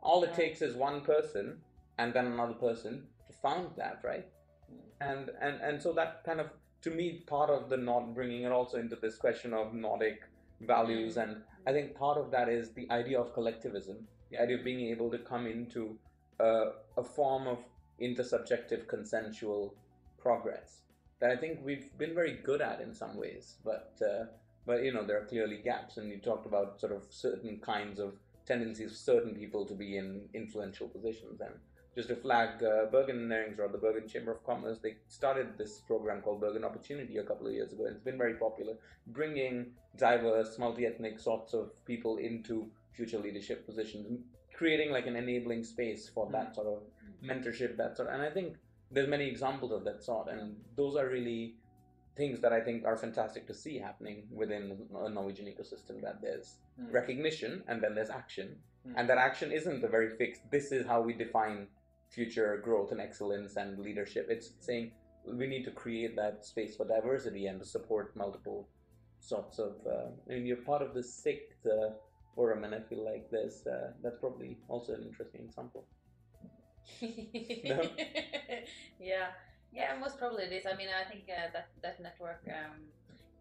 All it takes is one person and then another person to found that, right? And and and so that kind of to me part of the not bringing it also into this question of Nordic values and I think part of that is the idea of collectivism, the idea of being able to come into uh, a form of intersubjective consensual progress that I think we've been very good at in some ways, but uh, but you know there are clearly gaps, and you talked about sort of certain kinds of tendencies of certain people to be in influential positions, and just to flag uh, Bergen Næringsråd, the Bergen Chamber of Commerce, they started this program called Bergen Opportunity a couple of years ago, and it's been very popular, bringing diverse, multi-ethnic sorts of people into future leadership positions, creating like an enabling space for that sort of mentorship, that sort. Of, And I think there's many examples of that sort, and those are really things that I think are fantastic to see happening within a Norwegian ecosystem. That there's Mm. recognition and then there's action, Mm. and that action isn't a very fixed. This is how we define future growth and excellence and leadership. It's saying we need to create that space for diversity and to support multiple sorts of. Uh, I mean, you're part of the sixth uh, forum, and I feel like there's uh, that's probably also an interesting example. yeah, yeah, most probably it is. I mean, I think uh, that that network um,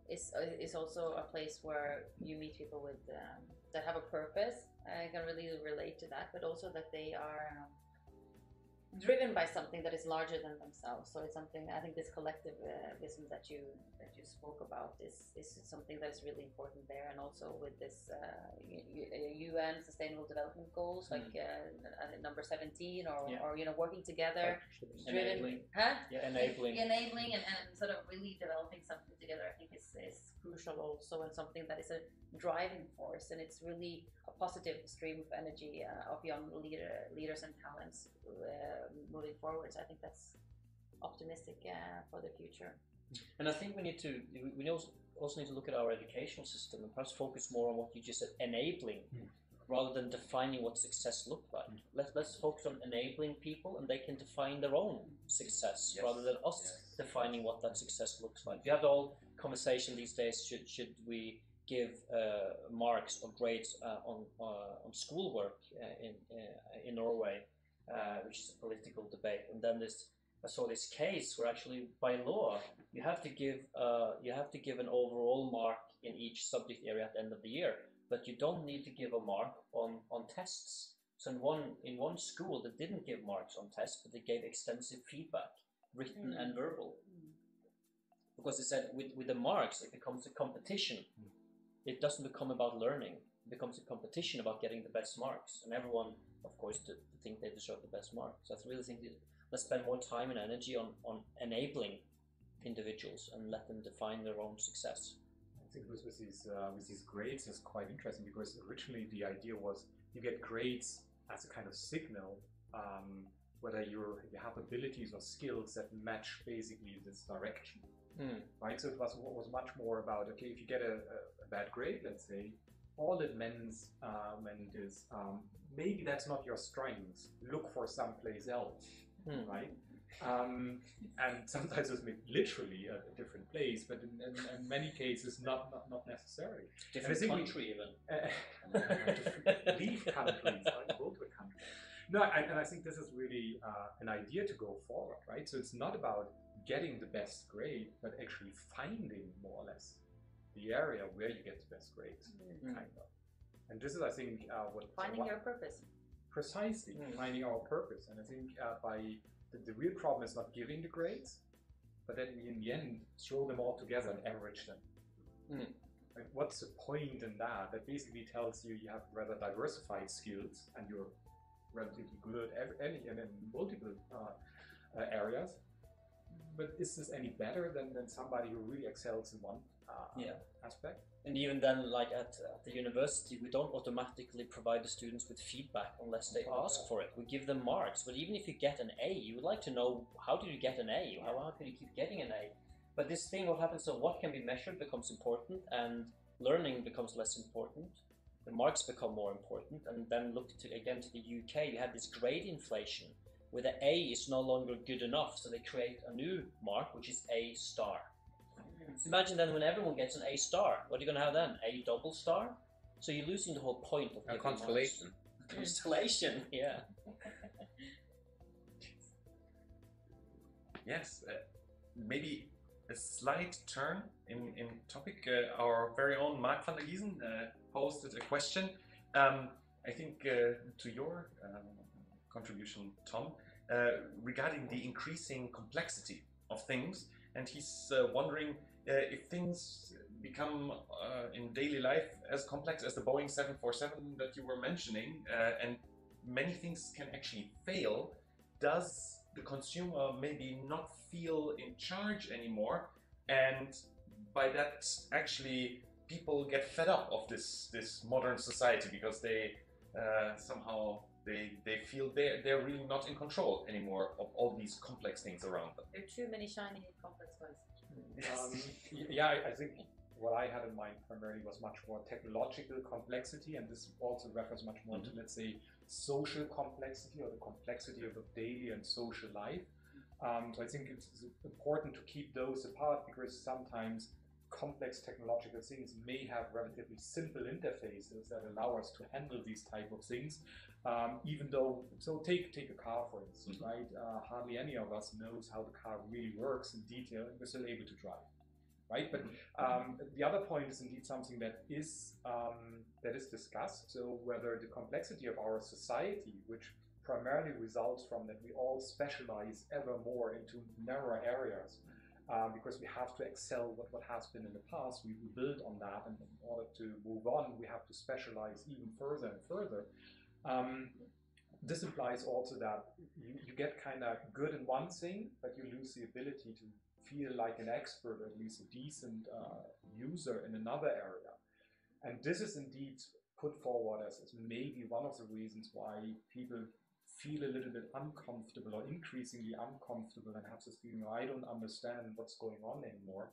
is uh, is also a place where you meet people with um, that have a purpose. I can really relate to that, but also that they are um, driven by something that is larger than themselves. So it's something I think this collectivism that you that you spoke about is is something that is really important there, and also with this uh, UN Sustainable Development Goals, like uh, uh, number seventeen, or, Yeah. or you know working together, driven, Enabling. huh? Yeah, enabling. enabling and, and sort of really developing something together. I think is is crucial also, and something that is a driving force, and it's really a positive stream of energy uh, of young leader, leaders and talents uh, moving forward. So I think that's optimistic uh, for the future. And I think we need to we- we also also need to look at our educational system and perhaps focus more on what you just said, enabling, Mm. rather than defining what success looked like. Let's let's focus on enabling people, and they can define their own success Yes. rather than us Yes. defining what that success looks like. We have the whole conversation these days: should should we give uh, marks or grades uh, on uh, on schoolwork uh, in uh, in Norway, uh, which is a political debate, and then this. I saw this case where actually by law you have to give uh, you have to give an overall mark in each subject area at the end of the year, but you don't need to give a mark on, on tests. So in one in one school they didn't give marks on tests, but they gave extensive feedback, written Mm. and verbal, because they said with with the marks it becomes a competition. It doesn't become about learning; it becomes a competition about getting the best marks, and everyone, of course, to, to think they deserve the best marks. So I really think that let's spend more time and energy on on enabling individuals and let them define their own success. I think with, with these uh, with these grades is quite interesting because originally the idea was you get grades as a kind of signal um, whether you're, you have abilities or skills that match basically this direction. Mm. right? So it was was much more about okay, if you get a, a, bad grade, let's say, all it means uh, meant is um, maybe that's not your strength. Look for someplace else, Hmm. right? Um, and sometimes it's literally a, a different place, but in, in, in many cases, not not, not necessary. Different think we- country even. Uh, leave countries, right? Go to a country. No, I, and I think this is really uh, an idea to go forward, right? So it's not about getting the best grade, but actually finding more or less the area where you get the best grades, Mm. kind of. And this is, I think, uh, what Finding what- your purpose. precisely Mm. finding our purpose. And I think uh, by the, the real problem is not giving the grades, but then in the end throw them all together and average them. Mm. Like, what's the point in that? That basically tells you you have rather diversified skills and you're relatively good at any and in multiple uh, uh, areas. But is this any better than, than somebody who really excels in one uh, Yeah. aspect? And even then, like at, at the university, we don't automatically provide the students with feedback unless they ask for it. We give them marks, but even if you get an A, you would like to know how did you get an A? How, how could you keep getting an A? But this thing, what happens? So what can be measured becomes important, and learning becomes less important. The marks become more important, and then look to again to the UK. You have this grade inflation, where the A is no longer good enough, so they create a new mark, which is A star. Imagine then when everyone gets an A star, what are you going to have then? A double star? So you're losing the whole point of A constellation. marks. Constellation, yeah. Yes, uh, maybe a slight turn in, in topic. Uh, our very own Mark van der Giesen uh, posted a question. Um, I think uh, to your um, contribution, Tom, uh, regarding the increasing complexity of things, and he's uh, wondering uh, if things become uh, in daily life as complex as the Boeing 747 that you were mentioning, uh, and many things can actually fail. Does the consumer maybe not feel in charge anymore, and by that actually people get fed up of this this modern society because they uh, somehow they they feel they're they're really not in control anymore of all these complex things around them. There are too many shiny complex ones. Um, y- yeah, I, I think what I had in mind primarily was much more technological complexity, and this also refers much more to, let's say, social complexity or the complexity of a daily and social life. Um, so I think it's it's important to keep those apart because sometimes complex technological things may have relatively simple interfaces that allow us to handle these type of things. Um, even though, so take take a car for instance, Mhm. right? Uh, hardly any of us knows how the car really works in detail, and we're still able to drive, right? But um, the other point is indeed something that is um, that is discussed. So whether the complexity of our society, which primarily results from that we all specialize ever more into narrower areas, uh, because we have to excel what, what has been in the past. We, build on that, and in order to move on, we have to specialize even further and further. Um, this implies also that you, you get kind of good in one thing, but you lose the ability to feel like an expert, or at least a decent uh, user in another area. And this is indeed put forward as, as maybe one of the reasons why people feel a little bit uncomfortable or increasingly uncomfortable and have this feeling, I don't understand what's going on anymore.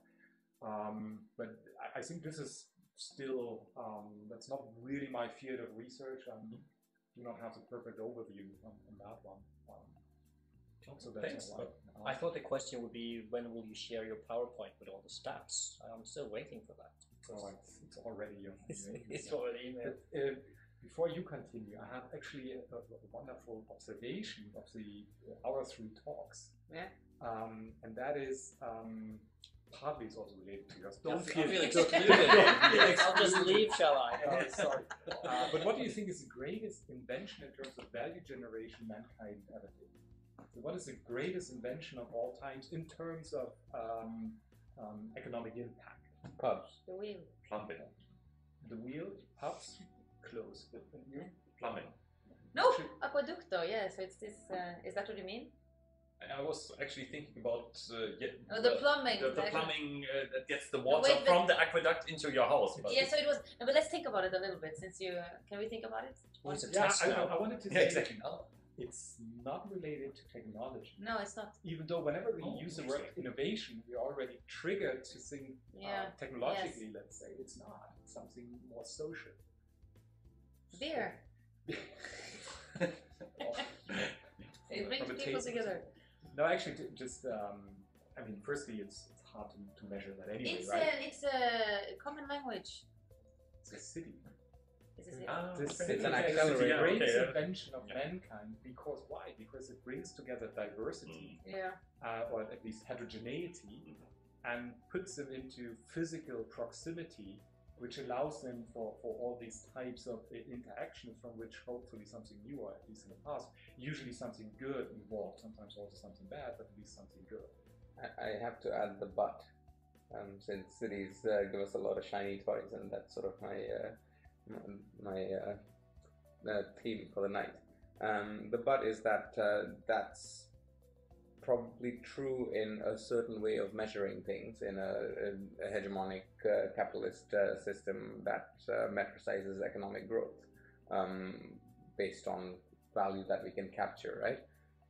Um, but I, I think this is still, um, that's not really my field of research. I do not have the perfect overview on, on that one. Um, so that's Thanks. I thought the question would be when will you share your PowerPoint with all the stats? I'm still waiting for that. Oh, it's, it's already on. It's, already uh, before you continue, I have actually a, a wonderful observation of the uh, our three talks. Yeah. Um, and that is um, partly is also related to yours. Don't feel, I feel excluded. I'll just leave, shall I? Uh, sorry. Uh, but what do you think is the greatest invention in terms of value generation mankind ever did? So, what is the greatest invention of all times in terms of um, um, economic impact? Pubs. The wheel. Plumbing, The wheel, pubs, close. And you? plumbing. No, aqueducto. Yeah. So it's this. Uh, is that what you mean? I was actually thinking about uh, yeah, Oh, the plumbing. the, the actually- plumbing uh, that gets the water wait, from the aqueduct into your house. But Yeah. So it was. No, but let's think about it a little bit. Since you, uh, can we think about it? Well, it's a Yeah, test I, I, now. I wanted to yeah, say exactly. Oh. it's not related to technology. No, it's not. Even though whenever we Oh, use the word innovation, we're already triggered to think Yeah. uh, technologically, let's say. It's not. It's something more social. Beer. It brings people taste together. No, actually, ju- just um, I mean, firstly, it's it's hard to, to measure that anyway, It's right? a it's a common language. It's a city. It's a Ah, This okay. It's an is the accelerator. great Okay, yeah. invention of Yeah. mankind because why? Because it brings together diversity, yeah. uh, or at least heterogeneity, and puts them into physical proximity, which allows them for, for all these types of i- interactions from which hopefully something new, or at least in the past, usually something good involved, sometimes also something bad, but at least something good. I, I have to add the but, um, since cities uh, give us a lot of shiny toys, and that's sort of my uh, my uh, uh, theme for the night. Um, the but is that uh, that's probably true in a certain way of measuring things in a, a hegemonic uh, capitalist uh, system that uh, metricizes economic growth um, based on value that we can capture, right?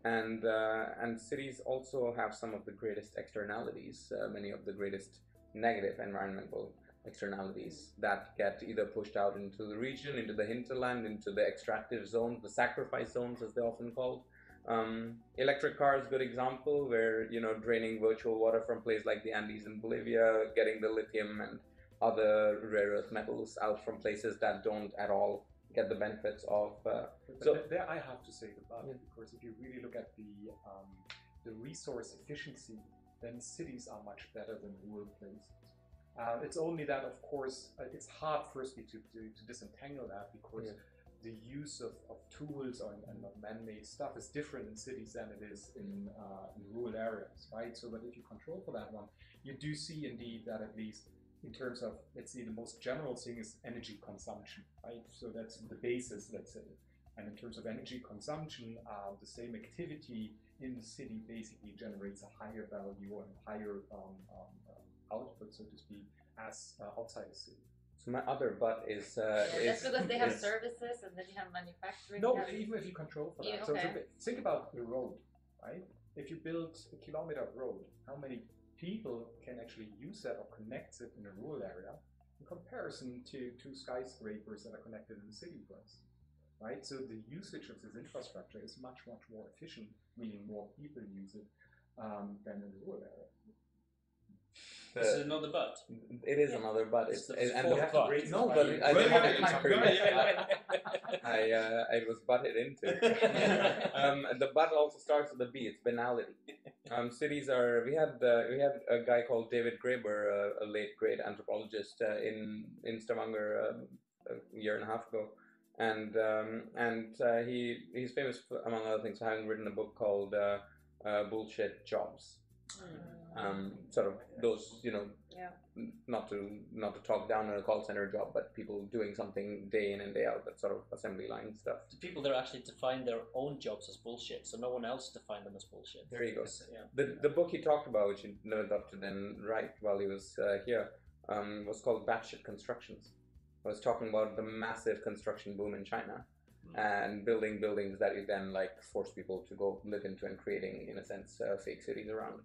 and uh, and cities also have some of the greatest externalities, uh, many of the greatest negative environmental externalities that get either pushed out into the region, into the hinterland, into the extractive zones, the sacrifice zones, as they're often called. Um, electric cars, good example, where you know draining virtual water from places like the Andes in Bolivia, getting the lithium and other rare earth metals out from places that don't at all get the benefits of uh, So- th- there I have to say the but, Yeah. because if you really look at the um, the resource efficiency, then cities are much better than rural places. Uh, it's only that, of course, uh, it's hard firstly to, to, to disentangle that because Yeah. The use of, of tools or, and of man-made stuff is different in cities than it is in, uh, in rural areas, right? So, but if you control for that one, you do see indeed that at least in terms of, let's say, the most general thing is energy consumption, right? So that's the basis, let's say. And in terms of energy consumption, uh, the same activity in the city basically generates a higher value and higher um, um, output, so to speak, as uh, outside the city. So my other but is uh, Yeah, is, that's because they have is- services and then you have manufacturing. No, you have- even if you control for Yeah, that. So okay. think- think about the road, right? If you build a kilometer of road, how many people can actually use that or connect it in a rural area in comparison to two skyscrapers that are connected in the city, for instance? Right? So the usage of this infrastructure is much, much more efficient, meaning more people use it um, than in the rural area. This is another butt. it is another butt. It's, It's the and fourth the, have to no, but I Well, didn't have yeah, a yeah, time go ahead. I uh, I was butted into. um, the butt also starts with a B. It's banality. Um, cities are. We had uh, we had a guy called David Graeber, uh, a late great anthropologist uh, in in Stavanger um, a year and a half ago, and um, and uh, he he's famous for, among other things for having written a book called uh, uh, Bullshit Jobs. Mm. Um, sort of those you know Yeah. not to not to talk down on a call center job, but people doing something day in and day out, that sort of assembly line stuff. The people there actually define their own jobs as bullshit, so no one else defined them as bullshit. There you go. Yeah. The the book he talked about, which he never up to then write while he was uh, here, um, was called Batshit Constructions. I was talking about the massive construction boom in China and building buildings that you then like force people to go live into and creating, in a sense, uh, fake cities around.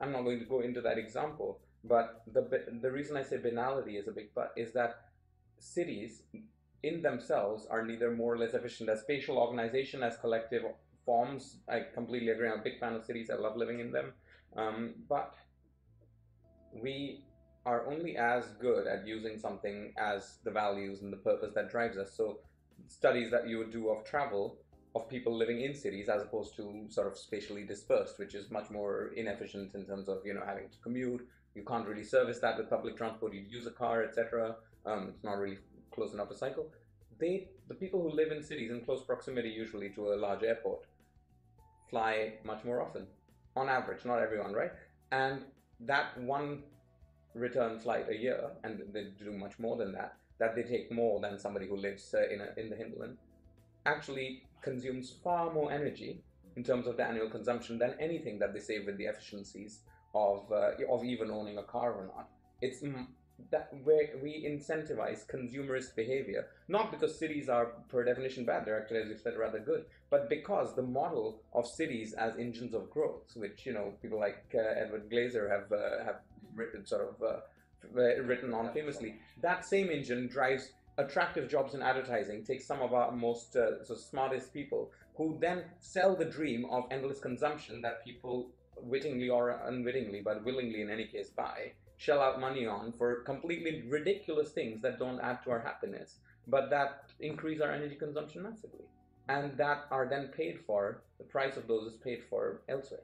I'm not going to go into that example, but the the reason I say banality is a big but is that cities in themselves are neither more or less efficient as spatial organization as collective forms. I completely agree. I'm a big fan of cities. I love living in them. Um, but we are only as good at using something as the values and the purpose that drives us. So studies that you would do of travel of people living in cities as opposed to sort of spatially dispersed, which is much more inefficient in terms of you know having to commute. You can't really service that with public transport. You use a car, etc. Um, it's not really close enough to cycle. They, the people who live in cities in close proximity, usually to a large airport, fly much more often, on average. Not everyone, right? And that one return flight a year, and they do much more than that. That they take more than somebody who lives uh, in a, in the hinterland, actually consumes far more energy in terms of the annual consumption than anything that they save with the efficiencies of uh, of even owning a car or not. It's that where we incentivize consumerist behavior, not because cities are per definition bad, they're actually, as you said, rather good, but because the model of cities as engines of growth, which you know people like uh, Edward Glaeser have uh, have written sort of uh, written on famously, that same engine drives attractive jobs in advertising, take some of our most uh, so smartest people who then sell the dream of endless consumption that people wittingly or unwittingly, but willingly in any case, buy, shell out money on for completely ridiculous things that don't add to our happiness, but that increase our energy consumption massively. And that are then paid for, the price of those is paid for elsewhere.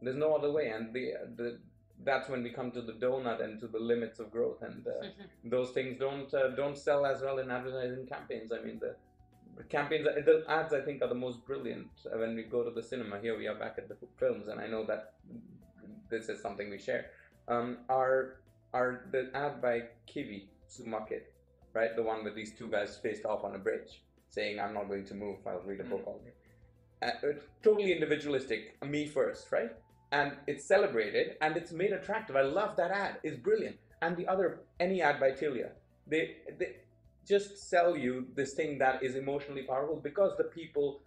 There's no other way. And the, the, that's when we come to the donut and to the limits of growth. And uh, those things don't uh, don't sell as well in advertising campaigns. I mean, the, the campaigns, the ads, I think, are the most brilliant. When we go to the cinema, here we are back at the films, and I know that this is something we share um, are are the ad by Kiwi Supermarket, right? The one with these two guys faced off on a bridge, saying, "I'm not going to move. I'll read a book all day." Uh, totally individualistic, me first, right? And it's celebrated and it's made attractive. I love that ad. It's brilliant. And the other, any ad by Telia, they they just sell you this thing that is emotionally powerful because the people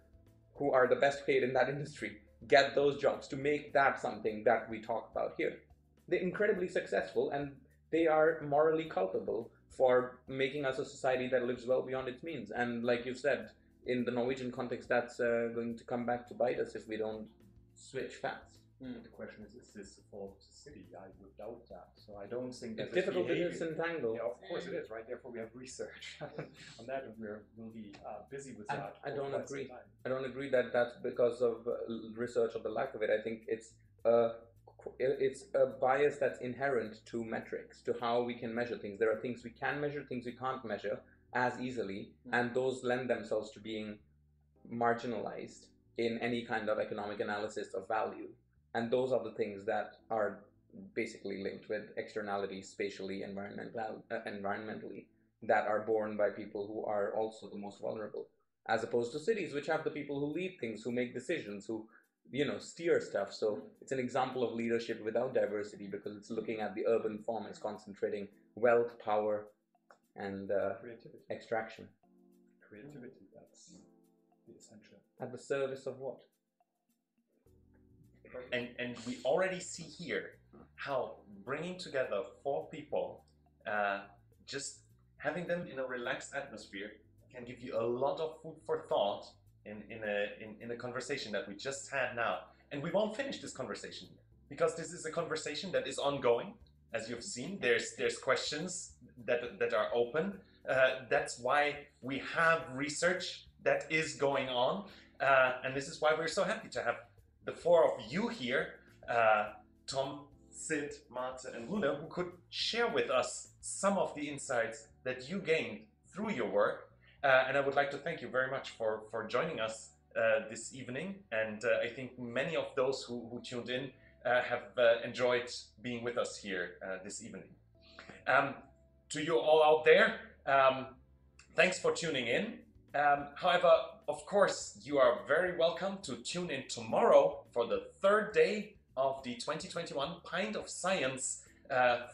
who are the best paid in that industry get those jobs to make that something that we talk about here they're incredibly successful and they are morally culpable for making us a society that lives well beyond its means. And like you said, in the Norwegian context, that's uh, going to come back to bite us if we don't switch fast. Mm. The question is, is this a fault of the city? I would doubt that. So I don't think that it's difficult to disentangle. Yeah, of course it is, right? Therefore, we have research on that, and we're will be uh, busy with I, that. I don't agree. I don't agree that that's because of uh, research or the lack of it. I think it's uh, it's a bias that's inherent to metrics, to how we can measure things. There are things we can measure, things we can't measure as easily, mm-hmm. and those lend themselves to being marginalized in any kind of economic analysis of value. And those are the things that are basically linked with externalities, spatially, environmental, uh, environmentally, that are borne by people who are also the most vulnerable, as opposed to cities, which have the people who lead things, who make decisions, who you know steer stuff. So it's an example of leadership without diversity because it's looking at the urban form it's concentrating wealth power and uh, creativity. extraction. Creativity that's the essential. At the service of what and and we already see here how bringing together four people uh, just having them in a relaxed atmosphere can give you a lot of food for thought in, in, a, in, in a conversation that we just had now. And we won't finish this conversation because this is a conversation that is ongoing. As you've seen, there's, there's questions that, that are open. Uh, that's why we have research that is going on. Uh, and this is why we're so happy to have the four of you here uh, Tom, Sid, Marte, and Luna, who could share with us some of the insights that you gained through your work uh, and I would like to thank you very much for, for joining us uh, this evening. And uh, I think many of those who, who tuned in uh, have uh, enjoyed being with us here this evening. Um, to you all out there, um, thanks for tuning in. Um, however, of course, you are very welcome to tune in tomorrow for the third day of the 2021 Pint of Science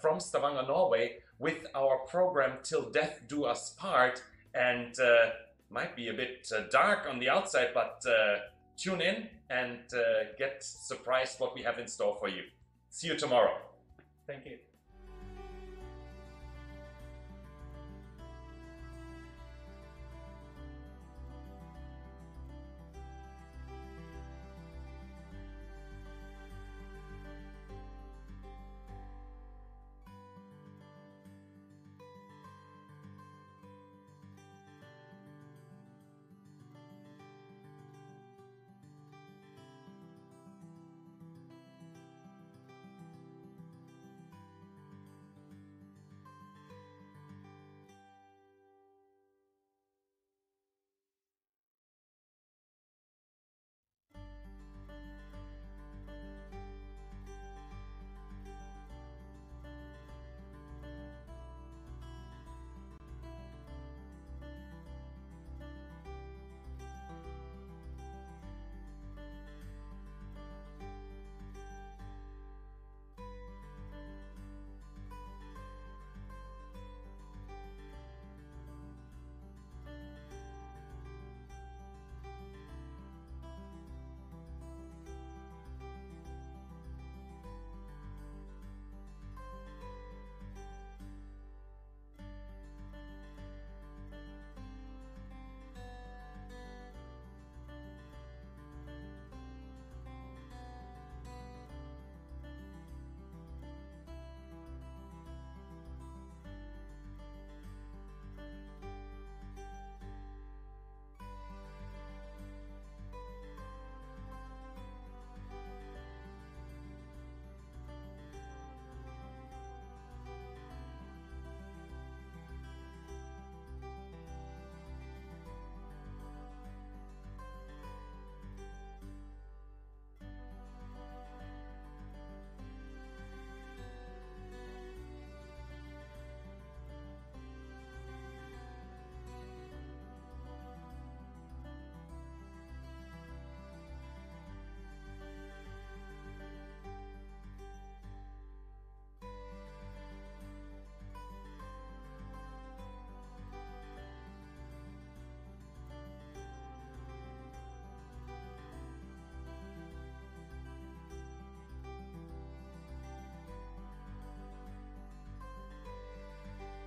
from Stavanger, Norway, with our program Till Death Do Us Part and uh, might be a bit uh, dark on the outside, but uh, tune in and uh, get surprised what we have in store for you. See you tomorrow. Thank you.